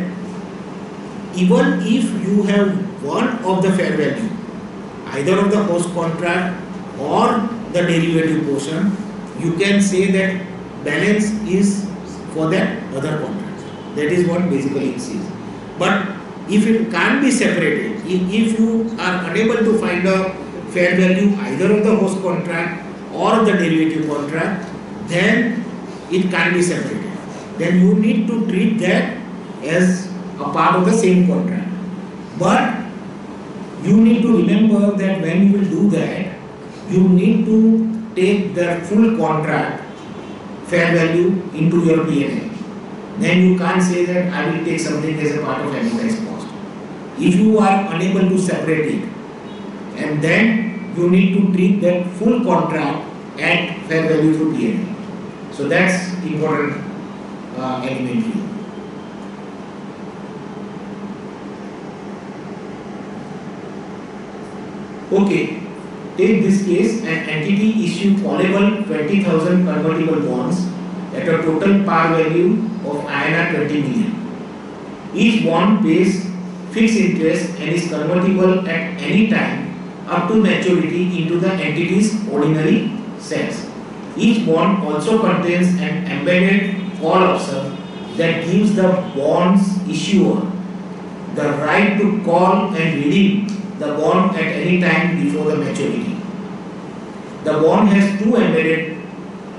S1: even if you have one of the fair value, either of the host contract or the derivative portion, you can say that balance is for that other contract. That is what basically it says. But if it can't be separated, if, if you are unable to find a fair value either of the host contract or the derivative contract, then it can't be separated. Then you need to treat that as a part of the same contract. But you need to remember that when you will do that, you need to take the full contract fair value into your P&L. Then you can't say that I will take something as a part of amortized cost. If you are unable to separate it, and then you need to treat that full contract at fair value through P&L. So that's important uh, element here. Okay, take this case, an entity issue callable 20,000 convertible bonds at a total par value of INR 20 million. Each bond pays fixed interest and is convertible at any time up to maturity into the entity's ordinary shares. Each bond also contains an embedded call option that gives the bond's issuer the right to call and redeem the bond at any time before the maturity. The bond has two embedded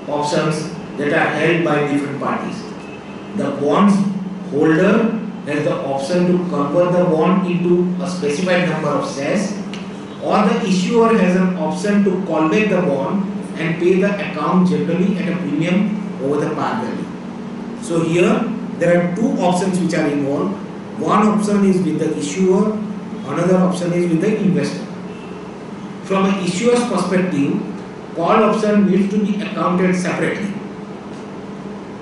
S1: options that are held by different parties. The bond's holder has the option to convert the bond into a specified number of shares or the issuer has an option to call back the bond and pay the account generally at a premium over the par value. So here there are two options which are involved. One option is with the issuer, another option is with the investor. From an issuer's perspective, call option needs to be accounted separately.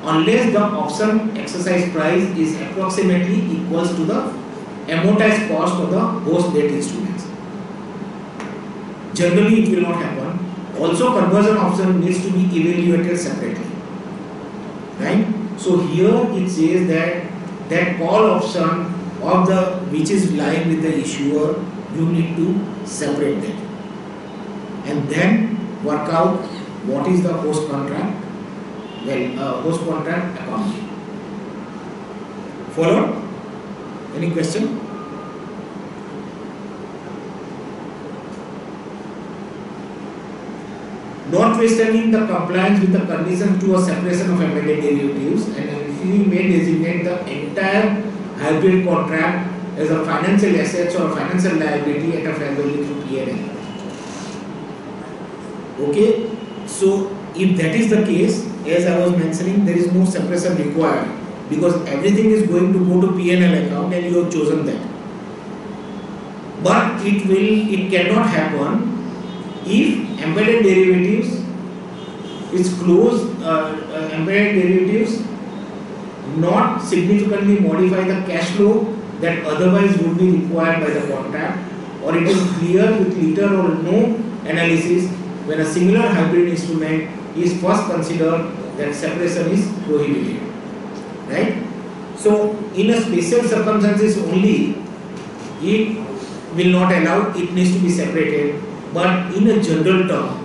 S1: Unless the option exercise price is approximately equals to the amortized cost of the host debt instruments. Generally, it will not happen. Also, conversion option needs to be evaluated separately. Right? So here it says that that call option of the which is lying with the issuer, you need to separate that, and then work out what is the host contract. Well, uh, host contract accounting. Followed? Any question? Notwithstanding the compliance with the conditions to a separation of embedded derivatives and NCC may designate the entire hybrid contract as a financial asset or a financial liability at a fair value through P&L. Okay, so if that is the case, as I was mentioning, there is no separation required because everything is going to go to P&L account and you have chosen that. But it will, it cannot happen if embedded derivatives is closed, uh, uh, embedded derivatives not significantly modify the cash flow that otherwise would be required by the contract or it is clear with little or no analysis when a similar hybrid instrument is first considered that separation is prohibited right? So in a special circumstances only it will not allow it needs to be separated but in a general term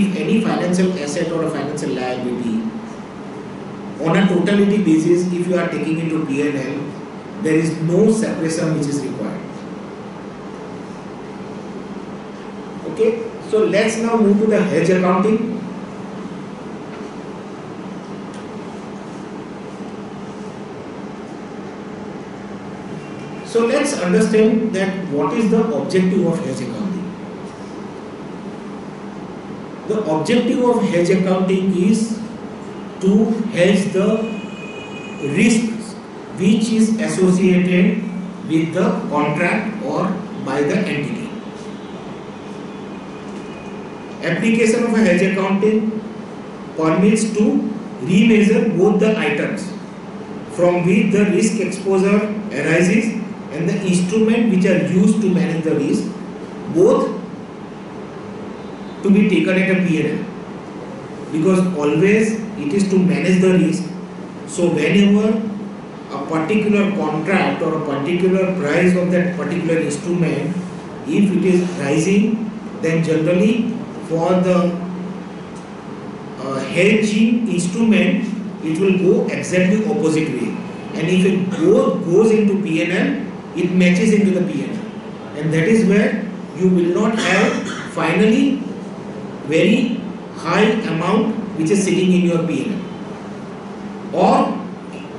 S1: if any financial asset or a financial liability on a totality basis if you are taking into P&L there is no separation which is required. Okay? So let's now move to the hedge accounting. So let's understand that what is the objective of hedge accounting the objective of hedge accounting is to hedge the risks which is associated with the contract or by the entity. Application of a hedge accounting permits to remeasure both the items from which the risk exposure arises and the instrument which are used to manage the risk both to be taken at a P&L because always it is to manage the risk. So whenever a particular contract or a particular price of that particular instrument, if it is rising, then generally for the uh, hedging instrument, it will go exactly opposite way. And if it go, goes into P&L, it matches into the P&L. And that is where you will not have finally very high amount which is sitting in your P&L. Or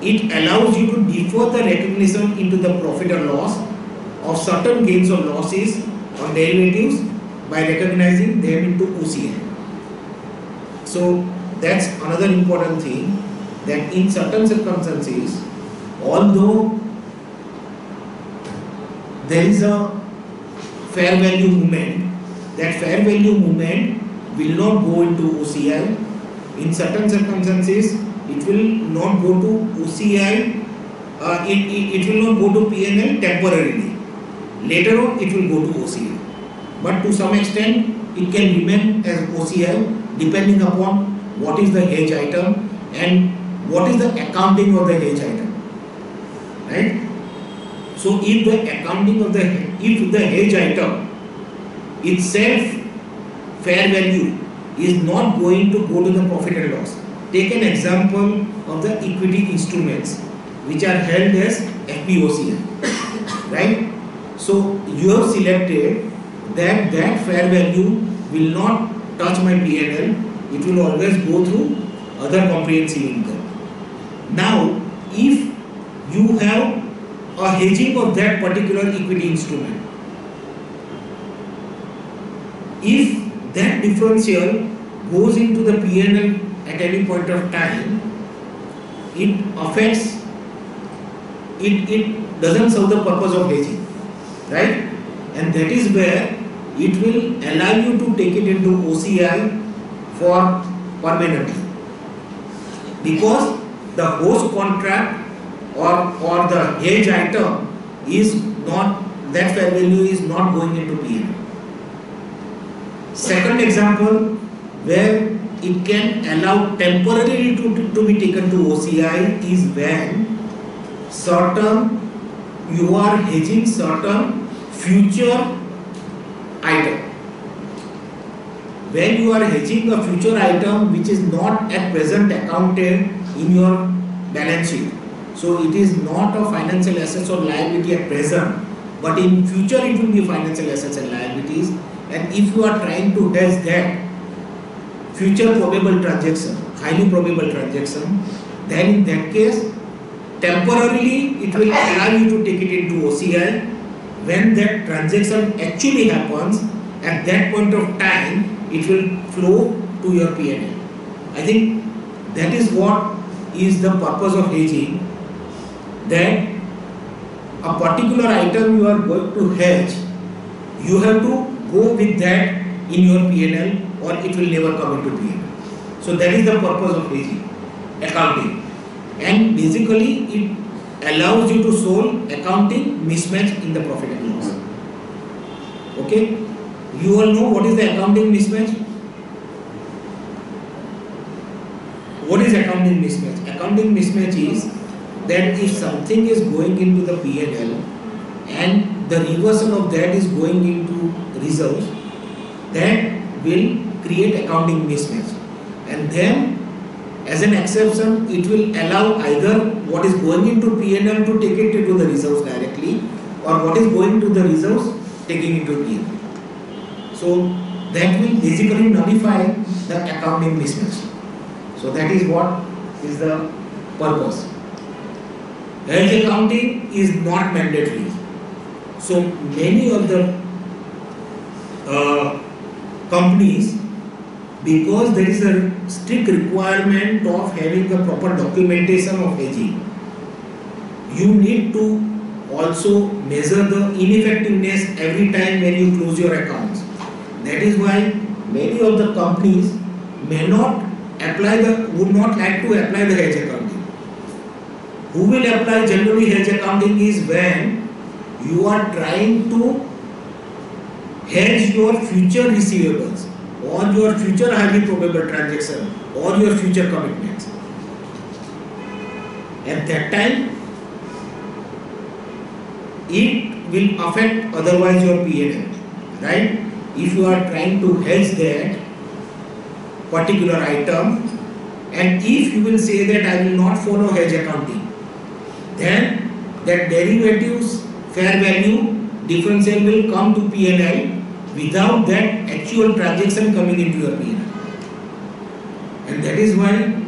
S1: it allows you to defer the recognition into the profit or loss of certain gains or losses on derivatives by recognizing them into OCI. So that's another important thing that in certain circumstances, although there is a fair value movement, that fair value movement will not go into OCI. In certain circumstances, it will not go to OCI, uh, it, it, it will not go to PNL temporarily. Later on, it will go to OCI. But to some extent, it can remain as OCI depending upon what is the hedge item and what is the accounting of the hedge item. Right? So if the accounting of the if the hedge item itself fair value is not going to go to the profit and loss. Take an example of the equity instruments which are held as FVOCI, right? So you have selected that that fair value will not touch my PNL, it will always go through other comprehensive income. Now, if you have a hedging of that particular equity instrument, if that differential goes into the PNL at any point of time, it affects, it, it doesn't serve the purpose of hedging, right? And that is where it will allow you to take it into OCI for permanently. Because the host contract or, or the hedge item is not, that fair value is not going into PNL. Second example, where it can allow temporarily to, to, be taken to OCI is when certain, you are hedging certain future item. When you are hedging a future item which is not at present accounted in your balance sheet, so it is not a financial assets or liability at present, but in future it will be financial assets and liabilities. And if you are trying to hedge that future probable transaction, highly probable transaction, then in that case, temporarily it will allow you to take it into OCI. When that transaction actually happens, at that point of time, it will flow to your PNL. I think that is what is the purpose of hedging that a particular item you are going to hedge, you have to go with that in your PNL or it will never come into PNL. So that is the purpose of hedging, accounting. And basically it allows you to solve accounting mismatch in the profit and loss. Okay? You all know what is the accounting mismatch? What is accounting mismatch? Accounting mismatch is that if something is going into the PNL and the reversal of that is going into reserves, that will create accounting mismatch. And then as an exception, it will allow either what is going into PNL to take it into the reserves directly or what is going to the reserves taking into PNL. So that will basically nullify the accounting mismatch. So that is what is the purpose. Hedge accounting is not mandatory. So many of the uh, companies, because there is a strict requirement of having the proper documentation of hedging, you need to also measure the ineffectiveness every time when you close your accounts. That is why many of the companies may not apply the, would not like to apply the hedge accounting. Who will apply generally hedge accounting is when you are trying to hedge your future receivables or your future highly probable transaction or your future commitments. At that time, it will affect otherwise your PNL, right? If you are trying to hedge that particular item and if you will say that I will not follow hedge accounting, then that derivatives fair value differential will come to PNL without that actual transaction coming into your PNL. And that is why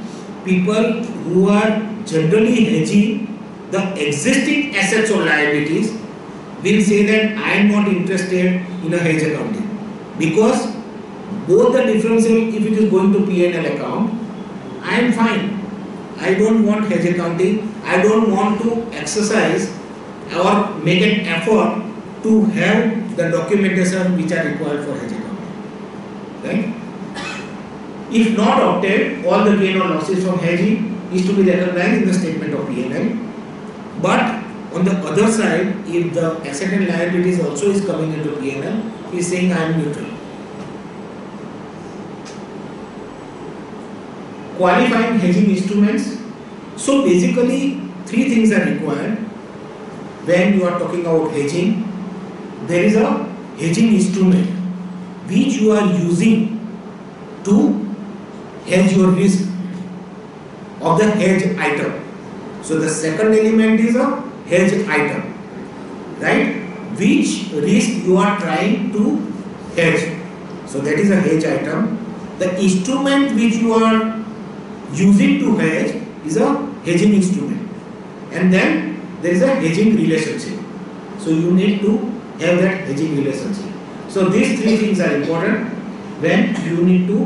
S1: people who are generally hedging the existing assets or liabilities will say that I am not interested in a hedge accounting because both the differential if it is going to PNL account I am fine. I don't want hedge accounting. I don't want to exercise or make an effort to have the documentation which are required for hedging. Right? If not obtained, all the gain or losses from hedging is to be recognized in the statement of PNL. But on the other side, if the asset and liabilities also is coming into PNL, he is saying I am neutral. Qualifying hedging instruments. So basically, three things are required when you are talking about hedging. There is a hedging instrument which you are using to hedge your risk of the hedge item. So the second element is a hedge item, right? Which risk you are trying to hedge. So that is a hedge item. The instrument which you are using to hedge is a hedging instrument. And then there is a hedging relationship. So you need to have that hedging relationship. So these three things are important when you need to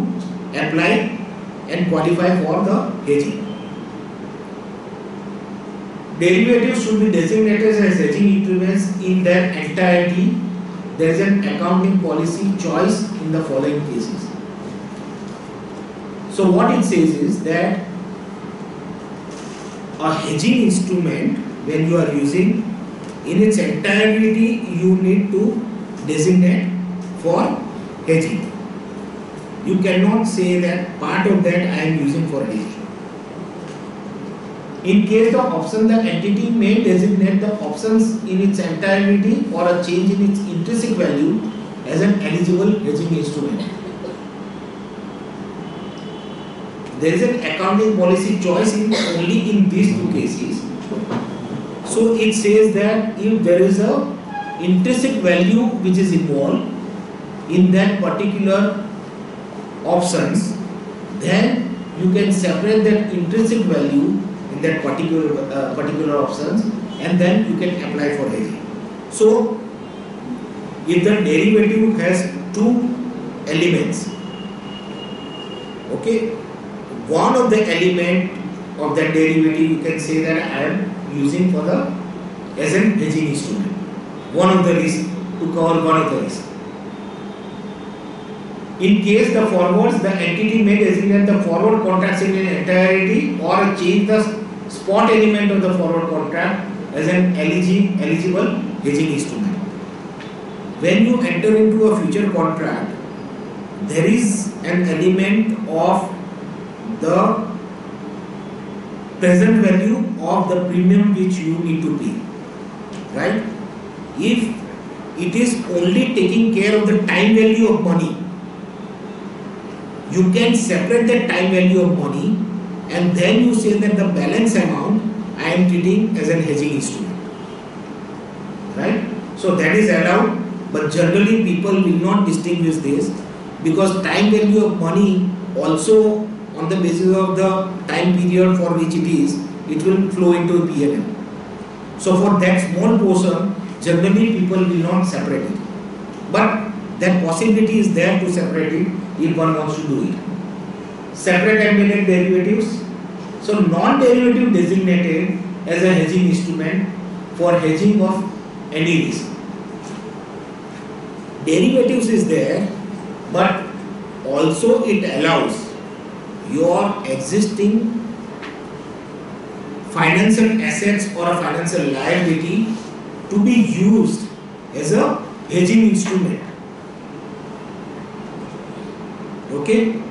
S1: apply and qualify for the hedging. Derivatives should be designated as hedging instruments in their entirety. There is an accounting policy choice in the following cases. So what it says is that a hedging instrument when you are using in its entirety you need to designate for hedging. You cannot say that part of that I am using for hedging. In case the option, the entity may designate the options in its entirety or a change in its intrinsic value as an eligible hedging instrument. There is an accounting policy choice in only in these two cases. So it says that if there is a intrinsic value which is involved in that particular options, then you can separate that intrinsic value in that particular uh, particular options and then you can apply for hedging. So if the derivative has two elements, okay, one of the element of that derivative you can say that I am using for the as an hedging instrument. One of the risk to cover one of the risk. In case the forwards, the entity may designate the forward contracts in an entirety or change the spot element of the forward contract as an eligi- eligible hedging instrument. When you enter into a future contract, there is an element of the present value of the premium which you need to pay. Right? If it is only taking care of the time value of money, you can separate the time value of money and then you say that the balance amount I am treating as an hedging instrument. Right? So that is allowed, but generally people will not distinguish this because time value of money also on the basis of the time period for which it is, it will flow into PNL. So for that small portion, generally people will not separate it. But that possibility is there to separate it if one wants to do it. Separate embedded derivatives. So non-derivative designated as a hedging instrument for hedging of any risk. Derivatives is there, but also it allows your existing financial assets or a financial liability to be used as a hedging instrument. Okay?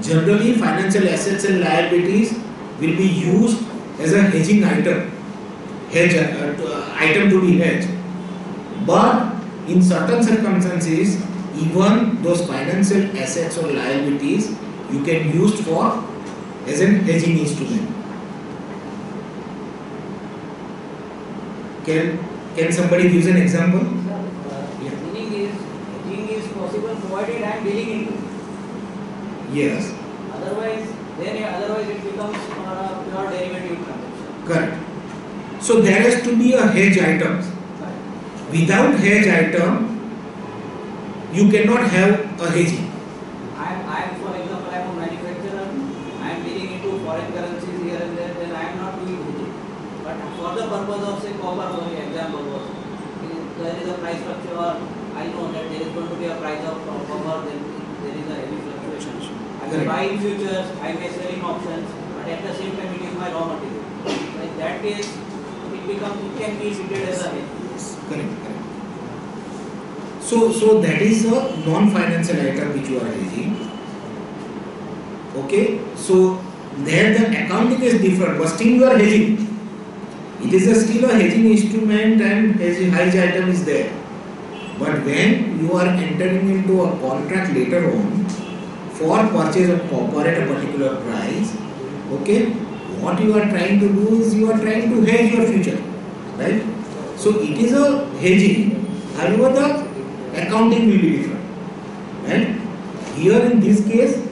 S1: Generally, financial assets and liabilities will be used as a hedging item, hedge uh, uh, item to be hedged. But in certain circumstances, even those financial assets or liabilities you can use for as an hedging instrument. Can can somebody give an example? Yeah.
S3: Meaning is, hedging is possible provided I am dealing into.
S1: Yes,
S3: Otherwise, then otherwise it becomes uh, pure derivative transaction.
S1: correct. So there has to be a hedge item. Without hedge item, you cannot have a hedging.
S3: I am, I am, for example, I am a manufacturer, I am dealing into foreign currencies here and there, then I am not doing hedging. But for the purpose of say copper, for example, there is a price structure or I know that there is going to be a price of copper, then there is a heavy fluctuation. I
S1: Correct.
S3: buy in futures, I may sell in options, but at the same time it is my raw material. So in that case, it becomes, it can be treated as a hedge.
S1: Correct, correct. So, so that is a non-financial item which you are hedging. Okay, so there the accounting is different, but still you are hedging. It is a still a hedging instrument and hedge item is there. But when you are entering into a contract later on for purchase of copper at a particular price, okay, what you are trying to do is you are trying to hedge your future, right? So it is a hedging, however the accounting will be different, And Here in this case,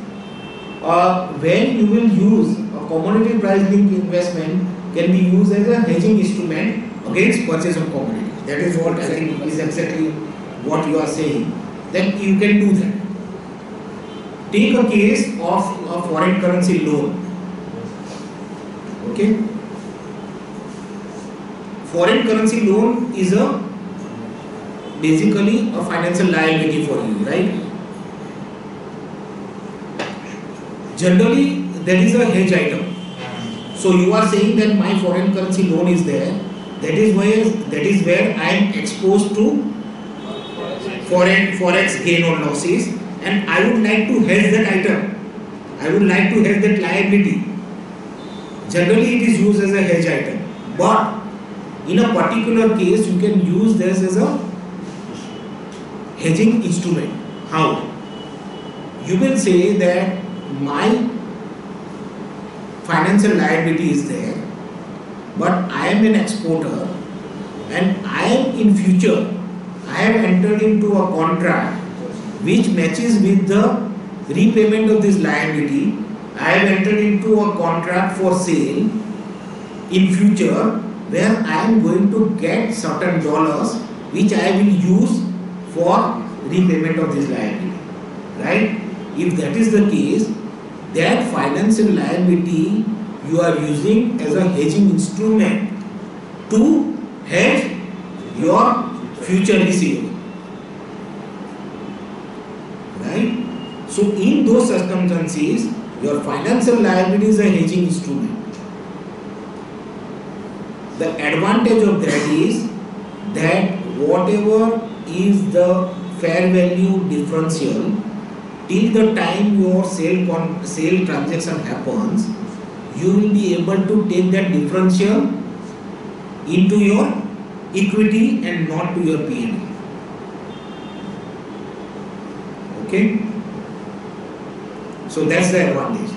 S1: uh, when you will use a commodity price linked investment can be used as a hedging instrument against purchase of commodity. that is what I think is exactly what you are saying, then you can do that. Take a case of a foreign currency loan. Okay? Foreign currency loan is a basically a financial liability for you, right? Generally, that is a hedge item. So you are saying that my foreign currency loan is there. That is where that is where I am exposed to foreign forex gain or losses, and I would like to hedge that item. I would like to hedge that liability. Generally, it is used as a hedge item, but in a particular case, you can use this as a hedging instrument. How? You will say that my financial liability is there, but I am an exporter and I am in future, I have entered into a contract which matches with the repayment of this liability. I have entered into a contract for sale in future where I am going to get certain dollars which I will use for repayment of this liability. Right? If that is the case, that financial liability you are using as a hedging instrument to hedge your future receivable. Right? So, in those circumstances, your financial liability is a hedging instrument. The advantage of that is that whatever is the fair value differential till the time your sale con- sale transaction happens you will be able to take that differential into your equity and not to your P&L okay? So that's the advantage.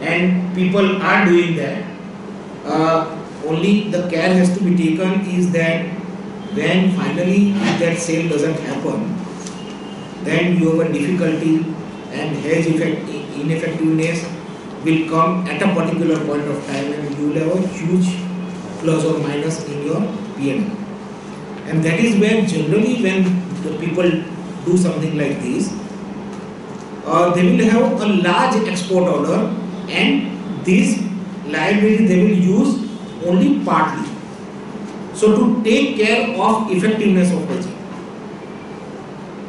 S1: And people are doing that. Uh, only the care has to be taken is that when finally if that sale doesn't happen then you have a difficulty and hedge effect ineffectiveness will come at a particular point of time and you will have a huge plus or minus in your P&L. And that is where generally when the people do something like this, uh, they will have a large export order and this liability they will use only partly. So to take care of effectiveness of hedging.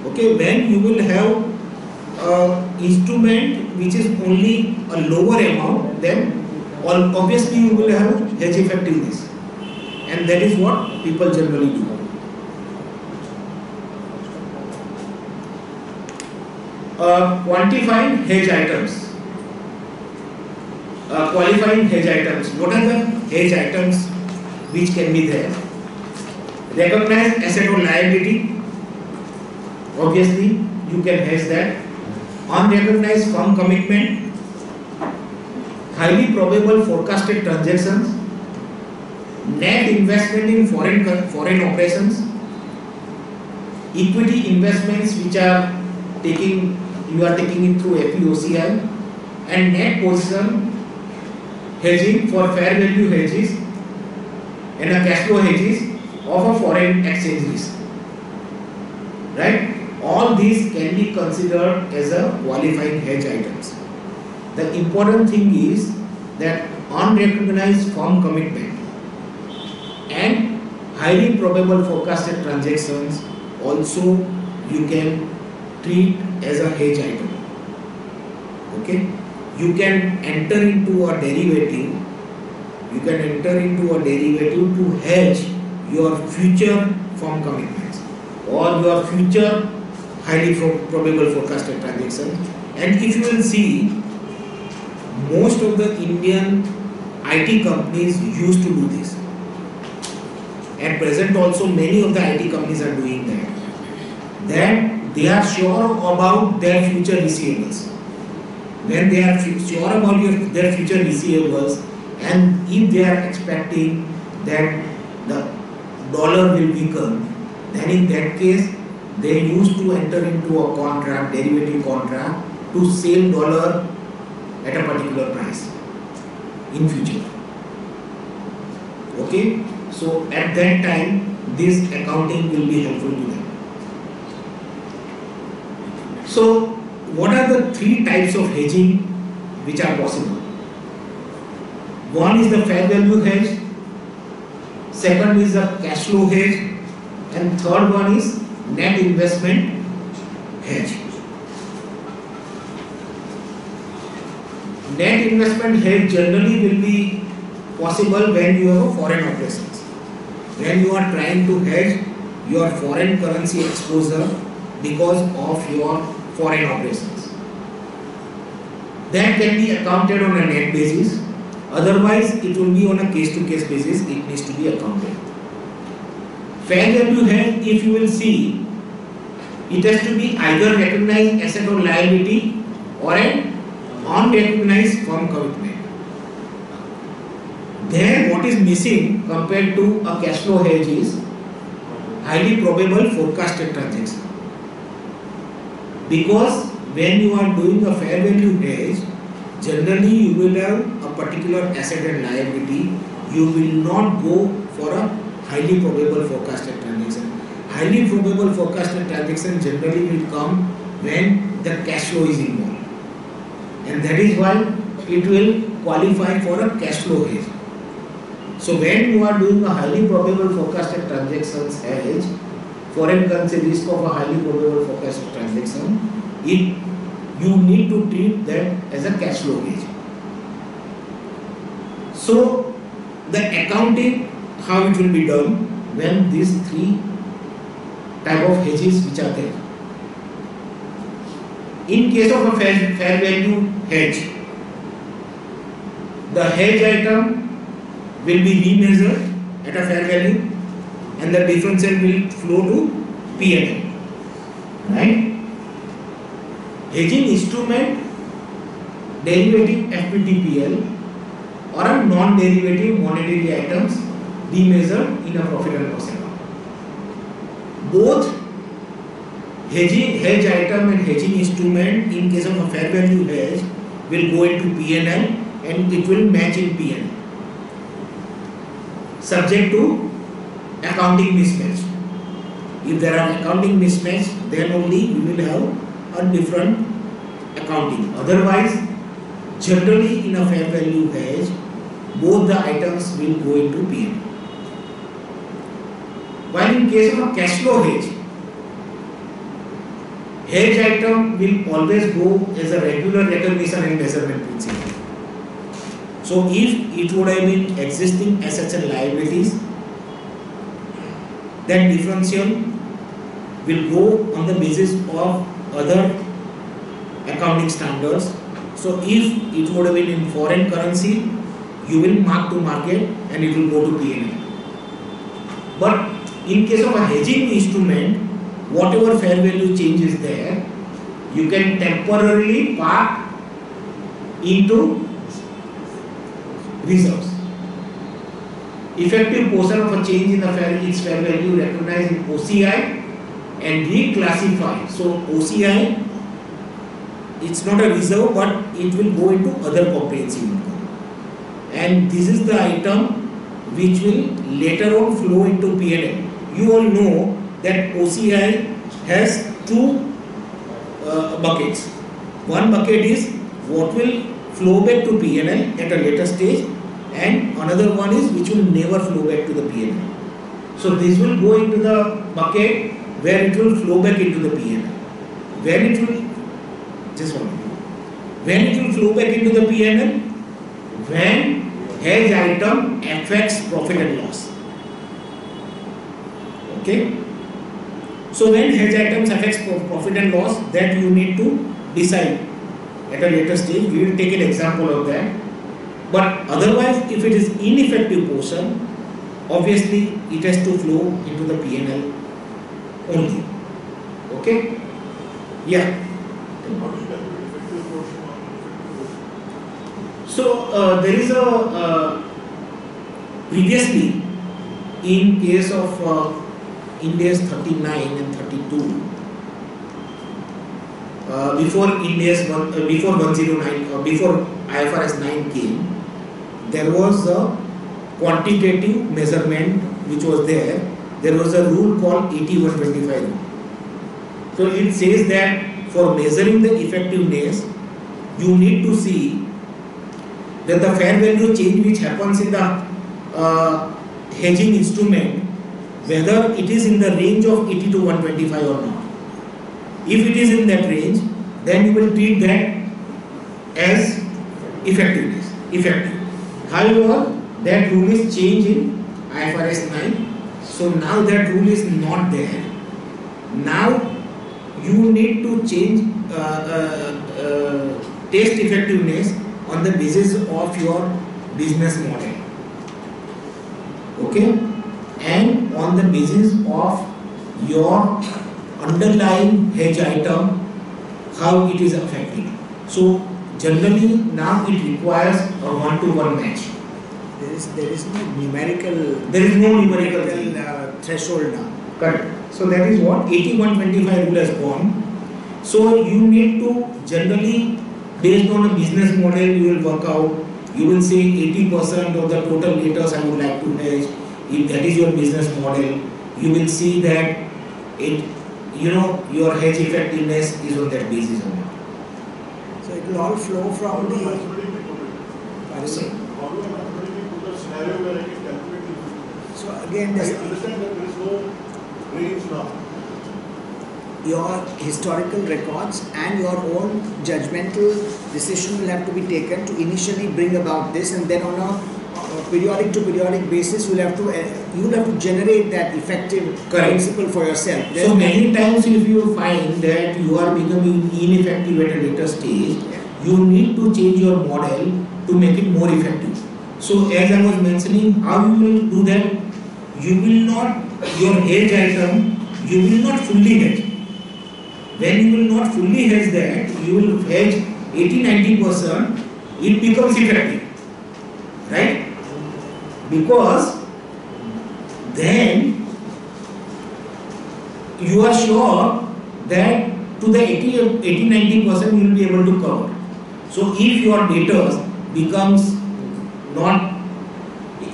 S1: Okay, when you will have uh, instrument which is only a lower amount, then all, obviously you will have hedge effectiveness, and that is what people generally do. Uh, quantifying hedge items. Uh, qualifying hedge items. What are the hedge items which can be there? Recognize asset or liability. Obviously, you can hedge that unrecognized firm commitment, highly probable forecasted transactions, net investment in foreign foreign operations, equity investments which are taking you are taking it through FVOCI, and net position hedging for fair value hedges and a cash flow hedges of a foreign exchange risk. Right? all these can be considered as a qualifying hedge items. The important thing is that unrecognized firm commitment and highly probable forecasted transactions also you can treat as a hedge item. Okay? You can enter into a derivative, you can enter into a derivative to hedge your future firm commitments or your future highly probable forecasted transaction. And if you will see, most of the Indian IT companies used to do this. At present also many of the IT companies are doing that. That they are sure about their future receivables. When they are sure about your, their future receivables and if they are expecting that the dollar will weaken, then in that case they used to enter into a contract, derivative contract, to sell dollar at a particular price in future. Okay, so at that time this accounting will be helpful to them. So, what are the three types of hedging which are possible? One is the fair value hedge, second is the cash flow hedge, and third one is net investment hedge. Net investment hedge generally will be possible when you have a foreign operations. When you are trying to hedge your foreign currency exposure because of your foreign operations. That can be accounted on a net basis. Otherwise, it will be on a case to case basis. It needs to be accounted. Fair value hedge, if you will see, it has to be either recognized asset or liability or an unrecognized firm commitment. There, what is missing compared to a cash flow hedge is highly probable forecasted transaction. Because when you are doing a fair value hedge, generally you will have a particular asset and liability. You will not go for a highly probable forecasted transaction. Highly probable forecasted transaction generally will come when the cash flow is involved. And that is why it will qualify for a cash flow hedge. So when you are doing a highly probable forecasted transactions hedge, foreign currency risk of a highly probable forecasted transaction, it you need to treat that as a cash flow hedge. So the accounting, how it will be done when these three type of hedges which are there. In case of a fair, fair value hedge, the hedge item will be remeasured at a fair value and the differential will flow to P&L. Right? Hedging instrument, derivative FVTPL or a non-derivative monetary items remeasured in a profit and loss account. Both hedging hedge item and hedging instrument in case of a fair value hedge will go into P&L and it will match in P&L subject to accounting mismatch. If there are accounting mismatch, then only we will have a different accounting. Otherwise, generally in a fair value hedge, both the items will go into P&L. While in case of a cash flow hedge, hedge item will always go as a regular recognition and measurement principle. So if it would have been existing assets and liabilities, then differential will go on the basis of other accounting standards. So if it would have been in foreign currency, you will mark to market and it will go to P&L. But in case of a hedging instrument, whatever fair value change is there, you can temporarily park into reserves. Effective portion of a change in the fair its fair value recognized in OCI and reclassify. So OCI it's not a reserve but it will go into other comprehensive income. And this is the item which will later on flow into PNL. You all know that OCI has two uh, buckets. One bucket is what will flow back to PNL at a later stage and another one is which will never flow back to the PNL. So this will go into the bucket where it will flow back into the PNL. When it will, just one minute. When it will flow back into the PNL? When hedge item affects profit and loss. Okay? So when hedge items affects profit and loss, that you need to decide at a later stage. We will take an example of that. But otherwise, if it is ineffective portion, obviously it has to flow into the PNL only. Okay? Yeah. So uh, there is a uh, previously in case of uh, Ind AS 39 and 32 uh, before Ind AS one, uh, before 109 uh, before IFRS 9 came there was a quantitative measurement which was there there was a rule called 8125 rule. So it says that for measuring the effectiveness, you need to see that the fair value change which happens in the uh, hedging instrument, whether it is in the range of 80 to 125 or not. If it is in that range, then you will treat that as effectiveness, effective. However, that rule is changed in IFRS 9. So now that rule is not there. Now you need to change uh, uh, uh, test effectiveness on the basis of your business model. Okay? And on the basis of your underlying hedge item, how it is affected. So generally now it requires a one-to-one match.
S2: There is there is no numerical
S1: There is no numerical thing.
S2: uh, threshold now.
S1: Correct. So that is what 8125 rule has gone. So you need to generally, based on a business model, you will work out. You will say 80% of the total liters I would like to hedge. If that is your business model, you will see that it, you know, your hedge effectiveness is on that basis only.
S2: So it will all flow from the.
S4: Pardon
S2: Pardon
S1: So-
S2: me?
S4: How do I mathematically put a scenario where I can calculate the
S2: again,
S4: I
S2: this,
S4: understand that there is no range now.
S2: your historical records and your own judgmental decision will have to be taken to initially bring about this, and then on a, a periodic to periodic basis, you'll have to uh, you will have to generate that effective
S1: Correct.
S2: principle for yourself.
S1: So
S2: There's-
S1: many times if you find that you are becoming ineffective at a later stage,
S2: Yeah.
S1: you need to change your model to make it more effective. So as I was mentioning, how you will do that? You will not, your hedge item, you will not fully hedge. When you will not fully hedge that, you will hedge 80-90%, it becomes effective. Right? Because then you are sure that to the 80 80 90% you will be able to cover. So if your debtors becomes not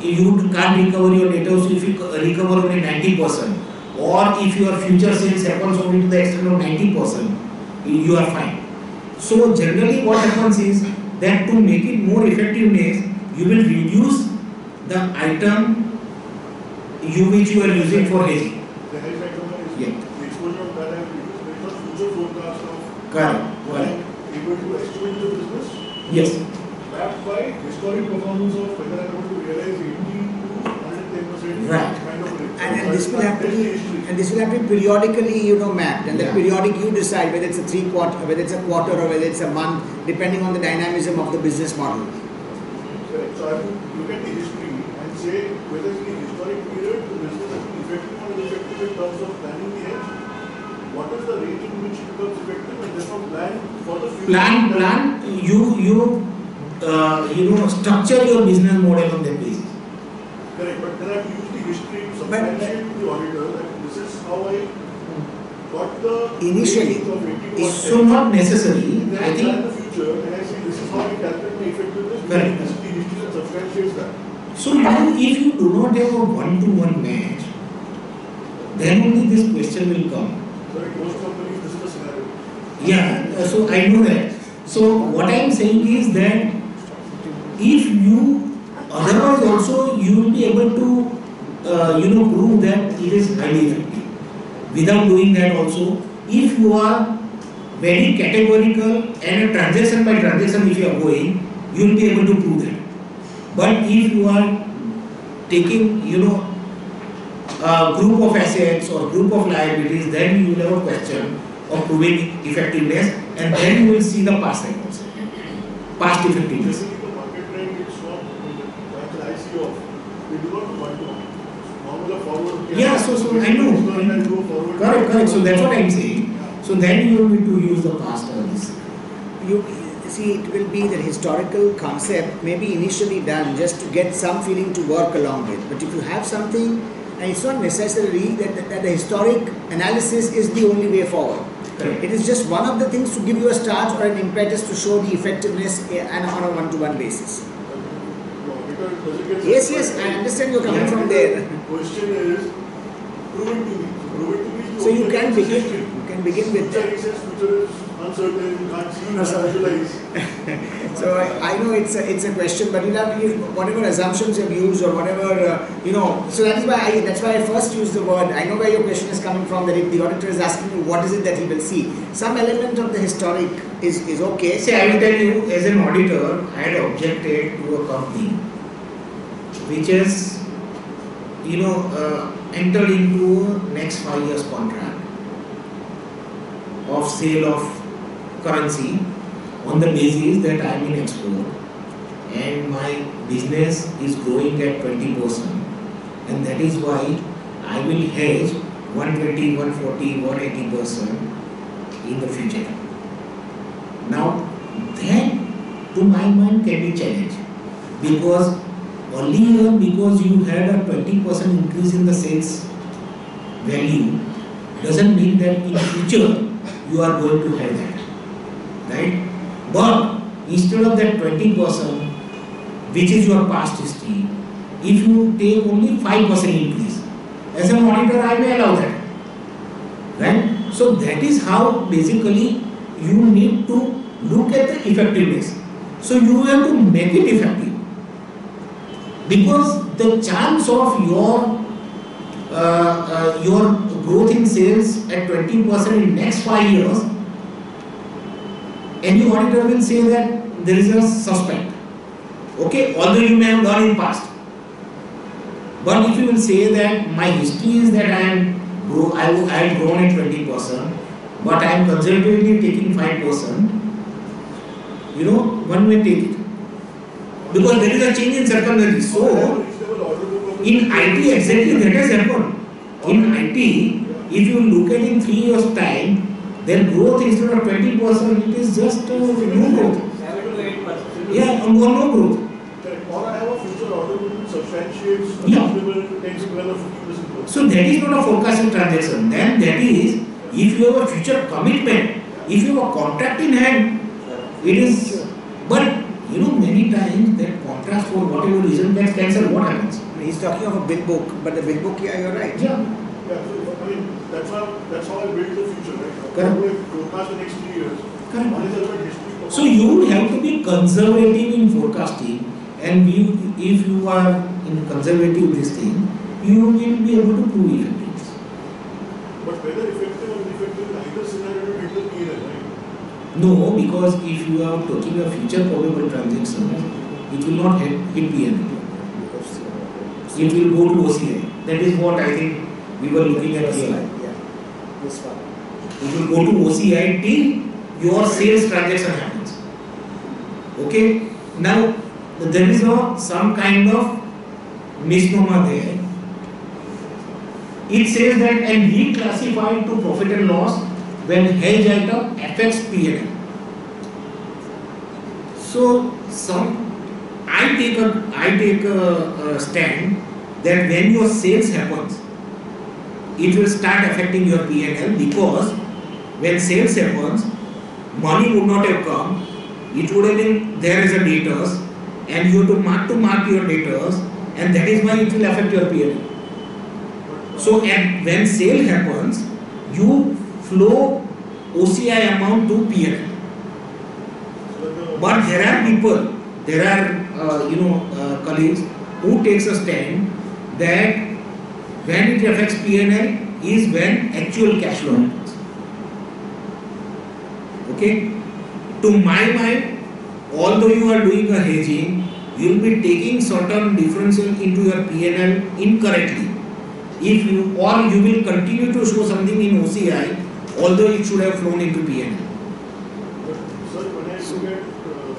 S1: you can't recover your debtors if you recover only 90% or if your future sales happens only to the extent of 90% you are fine. So generally what happens is that to make it more effectiveness you will reduce the item you which you are using for hedging.
S4: The hedge item is
S1: Yeah.
S4: the exposure of that I have reduced based on future forecast of
S1: Correct.
S4: I'm able to estimate the business
S1: Yes.
S4: backed by historic performance of whether I'm able to realize 80 to 110 percent
S1: Right.
S4: kind of
S2: and, and this will have to be and this will have to be periodically you know mapped and that
S1: Yeah.
S2: periodic you decide whether it's a three quarter whether it's a quarter or whether it's a month depending on the dynamism of the business model
S4: Correct. So I have to look at the history and say whether in the historic period the business has been effective or ineffective in terms of planning the hedge. What is the rate in which it becomes effective and therefore plan for the future.
S1: plan plan you you uh, you know structure your business model on that basis
S4: Correct, but then I have to use the history to the auditor that this is how I got the.
S2: Initially,
S4: ratings of 80
S2: is
S1: so not necessary i
S4: I plan the
S1: think
S4: future and I say this is how I calculate my effectiveness.
S1: Correct.
S4: This is the history that substantiates that.
S1: so now if you do not have a one to one match then only this question will come
S4: So most companies, this is the scenario.
S1: yeah so i know that so what i am saying is that if you otherwise also you will be able to uh, you know prove that it is highly effective. Without doing that also if you are very categorical and a transaction by transaction if you are going you will be able to prove that. But if you are taking you know a group of assets or group of liabilities then you will have a question of proving effectiveness and then you will see the past records past effectiveness
S4: Basically, the market trend is not, that's an IC of, we do not do one to one. Normal or forward.
S1: Yeah, so- so I know.
S4: And go forward.
S1: correct correct. So that's what i'm saying. So then you need to use the past on
S2: you see it will be the historical concept maybe initially done just to get some feeling to work along with. But if you have something and it's not necessarily that, that, that the historic analysis is the only way forward.
S1: Correct.
S2: It is just one of the things to give you a start or an impetus to show the effectiveness eh, and on a one-to-one basis
S4: No, because does it get
S2: yes yes i understand you're coming from there The
S4: Question is, Prove it to me. Prove it to me.
S2: So you can begin,
S4: history.
S2: you can begin with that.
S4: future is uncertain, you can't see,
S2: No,
S4: visualize. *laughs*
S2: So I, I know it's a, it's a question, but you have you, whatever assumptions you've used or whatever uh, you know. So that is why I that's why I first used the word. I know where your question is coming from. That if the auditor is asking you what is it that he will see, some element of the historic is is okay.
S1: See, I will tell you, as an auditor, I had objected to a company which has, you know, uh, entered into next five years contract of sale of currency on the basis that I am in export and my business is growing at 20% and that is why I will hedge 120, 140, 180% in the future. Now, that to my mind can be challenged because earlier, because you had a 20% increase in the sales value, doesn't mean that in future you are going to have that, right? But instead of that 20%, which is your past history, if you take only 5% increase, as a monitor I may allow that, right? So that is how basically you need to look at the effectiveness. So you have to make it effective because the chance of your uh, uh, your growth in sales at 20% in next five years, any auditor will say that there is a suspect. Okay, although you may have done in past. But if you will say that my history is that I am grow, I, I have grown at 20%, but I am conservatively taking 5%, you know, one may take it. Because there is a change in circumstances. So, in IT, exactly that has happened. In IT, if you look at in three years' time, their growth instead of 20%, it is just uh, no growth. Yeah, or no growth.
S4: Or I have a future order substantiates
S1: Yeah.
S4: reasonable 10 to 12 or 15% growth.
S1: So that is not a forecasted transaction. Then that is, if you have a future commitment, if you have a contract in hand, it is, but you know, many times that contract for whatever reason gets cancelled, what happens?
S2: He's talking of a big book, but the big book, yeah, you're right.
S1: Yeah.
S4: Yeah, so I mean, that's how, that's how I build the future, right?
S1: Correct.
S4: How do I forecast the next three years?
S1: Correct.
S4: Is.
S1: So you would have to be conservative in forecasting and you, if you are in conservative this thing, you will be able to prove effectiveness.
S4: But whether effective or ineffective, neither scenario will hit the P&L, right?
S1: No, because if you are talking of future probable transactions, it will not hit, PNL. It will go to OCI. That is what I think we were looking at here.
S2: Yeah. This one.
S1: It will go to OCI till your sales transaction happens. Okay? Now, there is a, some kind of misnomer there. It says that and reclassified to profit and loss when hedge item affects P&L. So, some I take a I take a, uh, a stand that when your sales happens, it will start affecting your P&L because when sales happens, money would not have come. It would have been there as a debtors, and you have to mark to mark your debtors, and that is why it will affect your P&L. So, when sale happens, you flow OCI amount to
S4: the,
S1: But there are people, there are uh, you know uh, colleagues who takes a stand that when it affects PNL is when actual cash flow happens. Okay? To my mind, although you are doing a hedging, you will be taking certain differential into your PNL incorrectly. If you or you will continue to show something in OCI, although it should have flown into
S4: but sir, when I look at uh,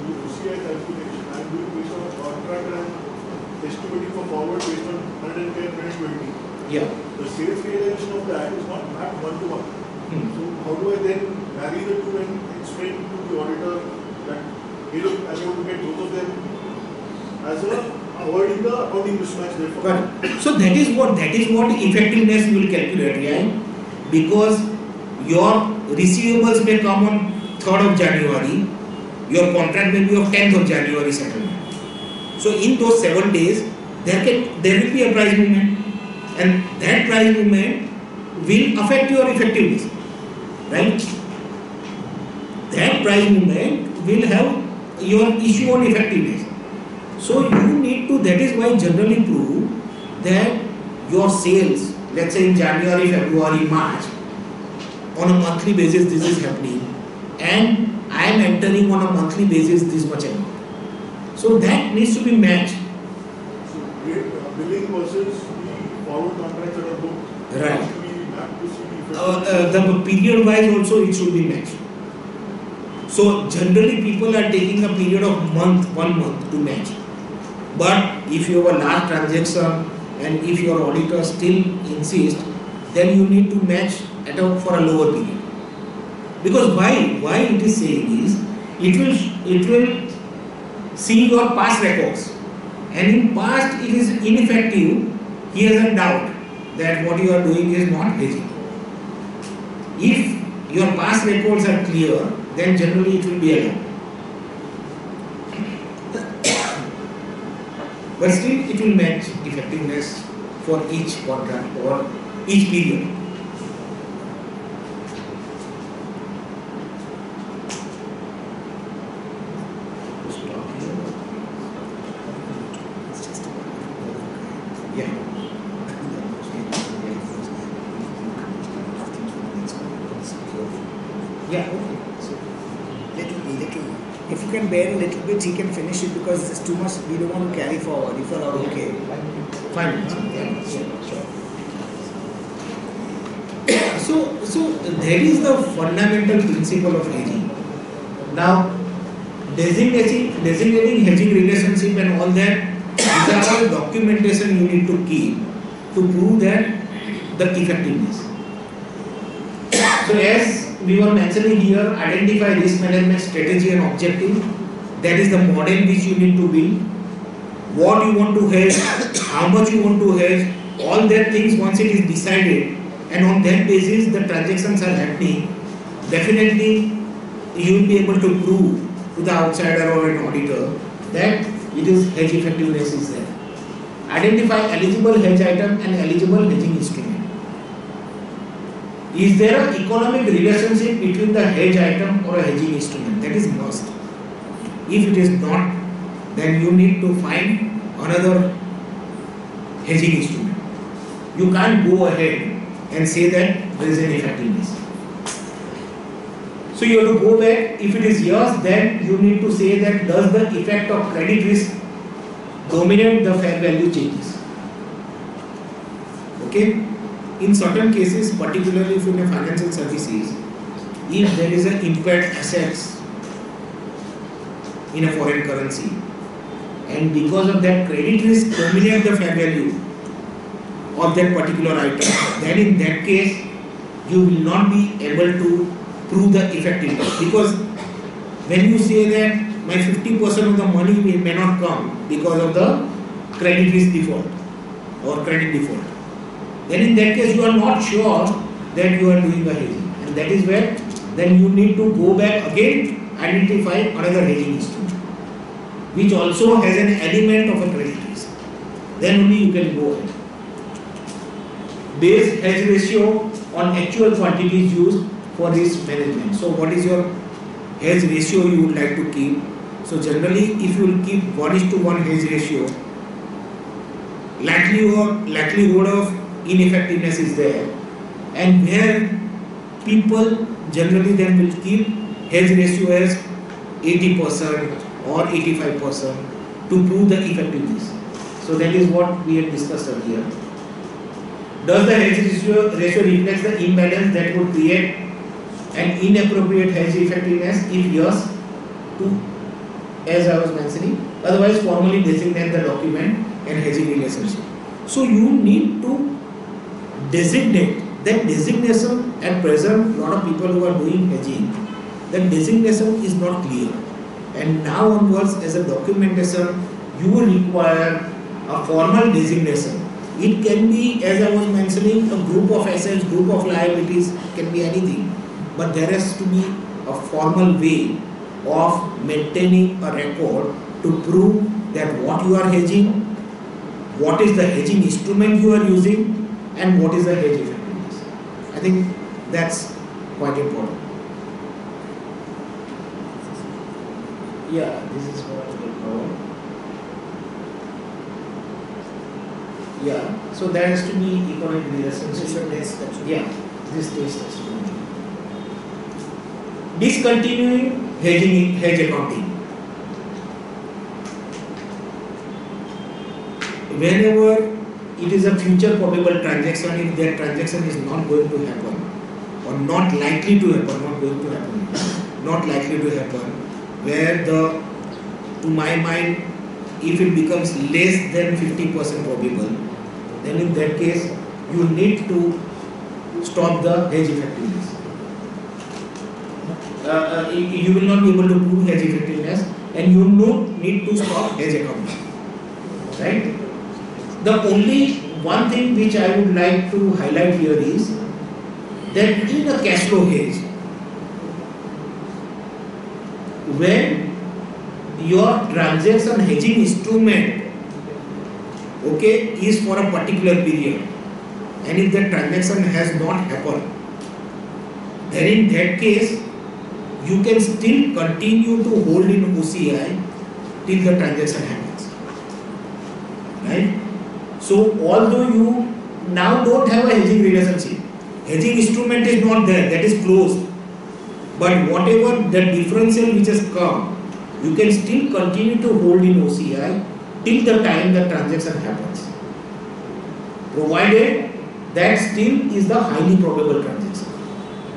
S4: the OCI calculation, I'm doing based on a contract and I'm estimating for forward based on 110, 120.
S1: Yeah.
S4: The sales realization of that is not mapped one to one.
S1: Hmm.
S4: So how do I then marry the two and explain to the auditor that, hey look, I want to get both of them as a avoiding the accounting mismatch therefore.
S1: Correct. So that is what that is what effectiveness will calculate, right? Because your receivables may come on 3rd of January, your contract may be of 10th of January settlement. So in those seven days, there can there will be a price movement. and that price movement will affect your effectiveness, right? That price movement will have your issue on effectiveness. So you need to, that is why generally prove that your sales, let's say in January, February, March, on a monthly basis this is happening and I am entering on a monthly basis this much amount. So that needs to be matched.
S4: So uh, billing versus the forward contracts that are booked.
S1: Right.
S4: Has to be mapped to see the
S1: Uh, uh, the period wise also it should be matched. So generally people are taking a period of month, one month to match. But if you have a large transaction and if your auditor still insists then you need to match at a, for a lower period. Because why? Why it is saying is, it will, it will see your past records. And in past it is ineffective, he has a doubt that what you are doing is not hedging. If your past records are clear, then generally it will be allowed. But still it will match effectiveness for each contract or each period. Stop here. Yeah. Yeah, okay. So,
S2: Little, little. If you can bear a little bit, he can finish it because there's too much. We don't want to carry forward. If you are okay.
S1: Five minutes. Yeah, sure, sure. so, so that is the fundamental principle of hedging. Now, designating, designating hedging relationship and all that, these are all documentation you need to keep to prove that the effectiveness. So as we were mentioning here, identify risk management strategy and objective. That is the model which you need to build. What you want to hedge, how much you want to hedge, all that things once it is decided and on that basis the transactions are happening, definitely you will be able to prove to the outsider or an auditor that it is hedge effectiveness is there. Identify eligible hedge item and eligible hedging instrument. Is there an economic relationship between the hedge item or a hedging instrument? That is must. If it is not, then you need to find another hedging instrument. You can't go ahead and say that there is an effectiveness. So you have to go back. If it is yes, then you need to say that does the effect of credit risk dominate the fair value changes? Okay? In certain cases, particularly if in a financial services, if there is an impaired assets in a foreign currency, and because of that credit risk dominate the fair value of that particular item, then in that case, you will not be able to prove the effectiveness. Because when you say that my 50% of the money may, may not come because of the credit risk default or credit default then in that case you are not sure that you are doing a hedging. And that is where then you need to go back again identify another hedging instrument which also has an element of a credit risk then only you can go ahead. Base hedge ratio on actual quantities used for risk management. So what is your hedge ratio you would like to keep? So generally if you will keep 1 is to 1 hedge ratio likelihood likelihood of ineffectiveness is there. And where people generally then will keep hedge ratio as 80% or 85% to prove the effectiveness. So that is what we had discussed earlier. Does the hedge ratio, ratio reflect the imbalance that would create an inappropriate hedge effectiveness? If yes to as I was mentioning otherwise formally designate the document and hedging relationship. So you need to designate. That designation at present a lot of people who are doing hedging that designation is not clear and now onwards as a documentation you will require a formal designation it can be as i was mentioning a group of assets group of liabilities can be anything but there has to be a formal way of maintaining a record to prove that what you are hedging what is the hedging instrument you are using and what is the hedge effectiveness. I think that's quite important. Yeah, this is what we cover. Yeah, so there has to be economic relationship.
S2: This is a test
S1: Yeah, this test has to be. Discontinuing hedging, hedge accounting. Whenever it is a future probable transaction, if that transaction is not going to happen, or not likely to happen, not going to happen, not likely to happen, where the, to my mind, if it becomes less than 50% probable, then in that case, you need to stop the hedge effectiveness. Uh, uh, you, will not be able to prove hedge effectiveness and you no need to stop hedge accounting. Right? The only one thing which I would like to highlight here is that in a cash flow hedge, when your transaction hedging instrument okay is for a particular period and if the transaction has not happened then in that case you can still continue to hold in OCI till the transaction happens right so although you now don't have a hedging relationship hedging instrument is not there that is closed but whatever the differential which has come you can still continue to hold in OCI till the time the transaction happens. Provided that still is the highly probable transaction,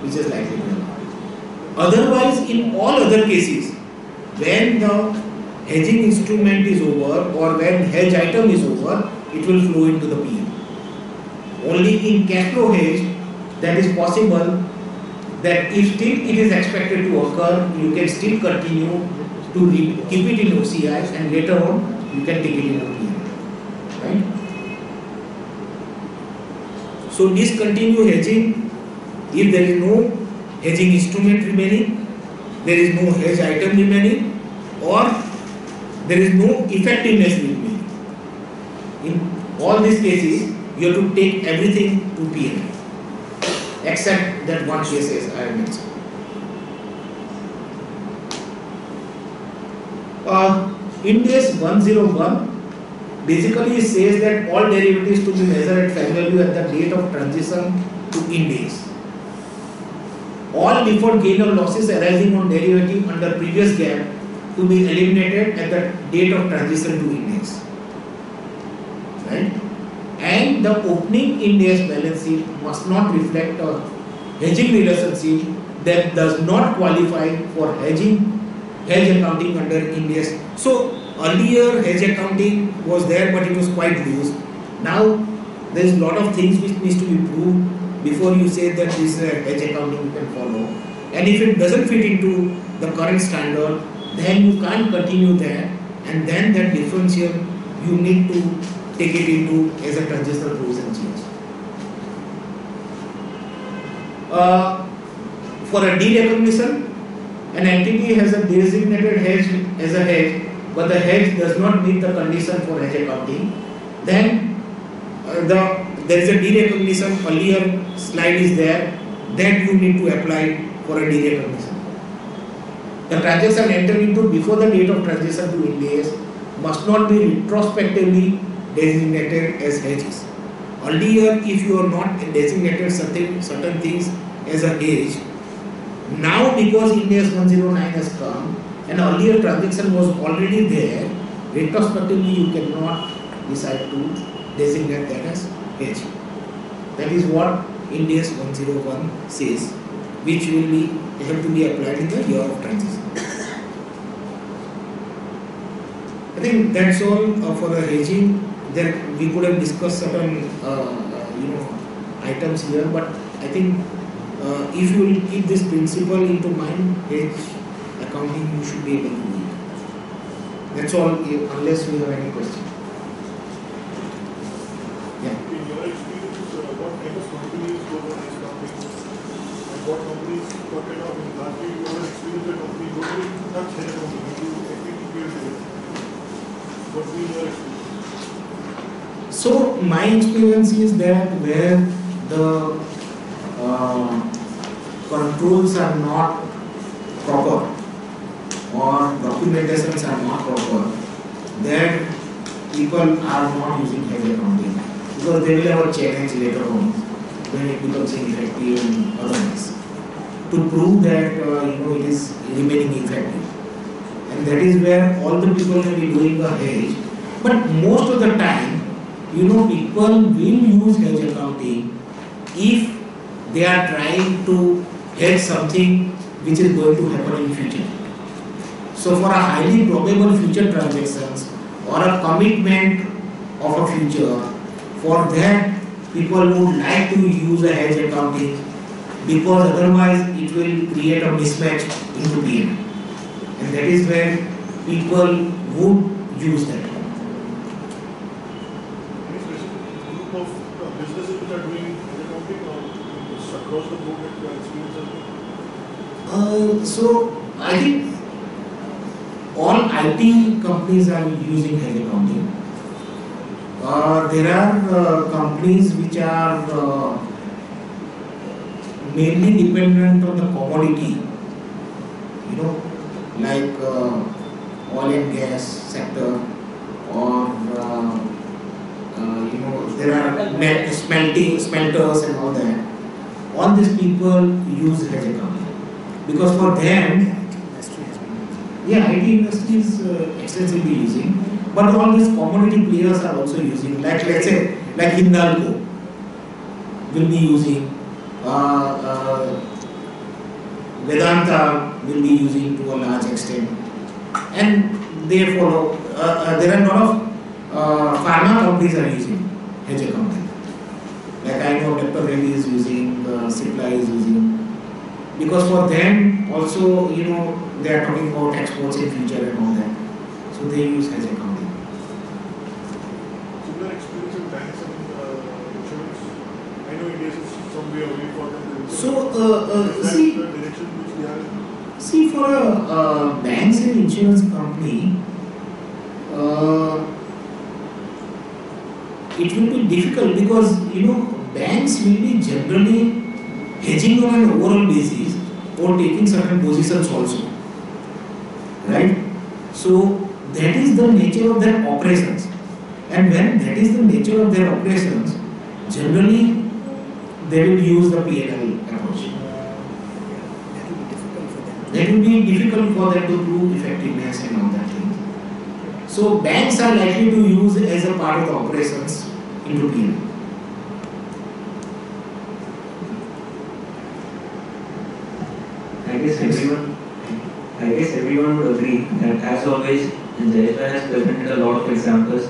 S1: which is likely to happen. Otherwise, in all other cases, when the hedging instrument is over or when hedge item is over, it will flow into the PL. Only in cash flow hedge that is possible that if still it is expected to occur, you can still continue to keep it in OCI and later on you can take it in OPM. Right? So discontinue hedging if there is no hedging instrument remaining, there is no hedge item remaining, or there is no effectiveness remaining. In all these cases, you have to take everything to PL except that one as I mentioned. Uh, Ind AS 101 basically says that all derivatives to be measured at fair value at the date of transition to Ind AS. All deferred gain or losses arising on derivative under previous GAAP to be eliminated at the date of transition to Ind AS. Right? And the opening Ind AS balance sheet must not reflect a hedging relationship that does not qualify for hedging hedge accounting under Ind AS. So earlier hedge accounting was there, but it was quite loose. Now there is a lot of things which needs to be proved before you say that this uh, hedge accounting you can follow. And if it doesn't fit into the current standard, then you can't continue there, and then that differential you need to take it into as a transitional provision change. Uh, for a derecognition, an entity has a designated hedge as a hedge, but the hedge does not meet the condition for hedge accounting, then uh, the there is a derecognition earlier slide is there that you need to apply for a derecognition. The transaction entered into before the date of transition to Ind-AS must not be retrospectively designated as hedges. Earlier, if you are not designated certain certain things as a hedge, now because Ind-AS 109 has come, and earlier transaction was already there, retrospectively you cannot decide to designate that as hedge. That is what Ind-AS 101 says, which will be have to be applied in the year of transition. I think that's all uh, for the hedging. There we could have discussed certain uh, you know items here, but I think uh, if you will keep this principle into mind, hedge accounting you should be able to do. That's all, eh, unless you have any question. Yeah.
S4: In your experience, uh, what kind of companies go for this company? What kind of, you have experience with companies, what will touch hedge accounting, you do equity based hedging. What will your experience?
S1: So my experience is that where the uh, controls are not proper or documentations are not proper, then people are not using hedge accounting because they will have a challenge later on when it becomes ineffective and otherwise to prove that uh, you know it is remaining effective. And that is where all the people may be doing a hedge, but most of the time, you know, people will use hedge accounting if they are trying to hedge something which is going to happen in future. So for a highly probable future transactions or a commitment of a future, for that people would like to use a hedge accounting because otherwise it will create a mismatch into PM. And that is where people would use that.
S4: Any specific group of uh, businesses which are doing accounting or it's across the board that your experience has been?
S1: Uh, so I think all IT companies are using accounting. Uh, there are uh, companies which are uh, mainly dependent on the commodity, you know, like uh, oil and gas sector, or uh, you know, there are me- smelting smelters and all that. All these people use hedge because for them yeah, IT industry is uh, extensively using, but all these commodity players are also using. Like let's say, like Hindalco will be using, uh, uh, Vedanta will be using to a large extent, and they follow. Uh, uh, there are a lot of uh, pharma companies are using hedge accounting. Like I know. Reddy is using, uh, Cipla is using because for them also you know they are talking about exports in future and all that so they use hedge accounting
S4: Similar experience in banks and uh, insurance? I know India is some way away for them.
S1: so uh, uh, see
S4: the direction which they are in?
S1: see for a uh, banks and insurance company uh, it will be difficult because you know banks will be generally hedging on an overall basis or taking certain positions also right so that is the nature of their operations and when that is the nature of their operations generally they will use the PNL approach
S2: That will be difficult for them.
S1: to prove effectiveness and all that thing. So banks are likely to use as a part of the operations into PNL.
S5: I guess everyone, I guess everyone would agree that as always, Jayaswar has presented a lot of examples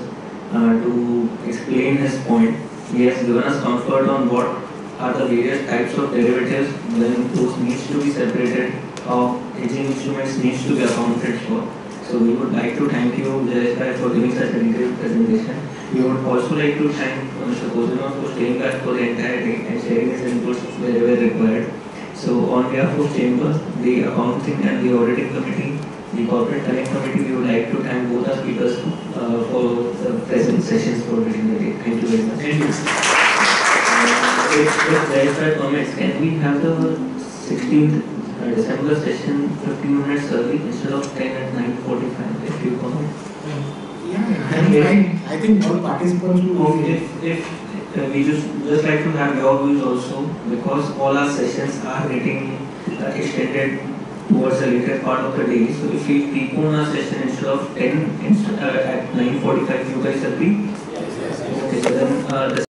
S5: uh, to explain his point. He has given us comfort on what are the various types of derivatives, when those needs to be separated, how hedging instruments needs to be accounted for. So we would like to thank you, Jayaswar, for giving such a detailed presentation. We would also like to thank Mr. Kozunos for staying back for the entire day and sharing his inputs wherever required. So on behalf of Chamber, the Accounting and the Auditing Committee, the Corporate Connect Committee, we would like to thank both our speakers uh, for the present sessions for during the day. Thank you very much.
S1: Thank you.
S5: Uh, If if there is a comments, can we have the 16th uh, December session 15 minutes early instead of 10 at 9:45? If you comment.
S1: Yeah, I, I, I think all participants will be
S5: If, if uh, we just just like to have your views also because all our sessions are getting uh, extended towards the later part of the day. So if we prepone our session instead of 10 inst- uh, at 9:45, you guys agree? Okay, so then uh, the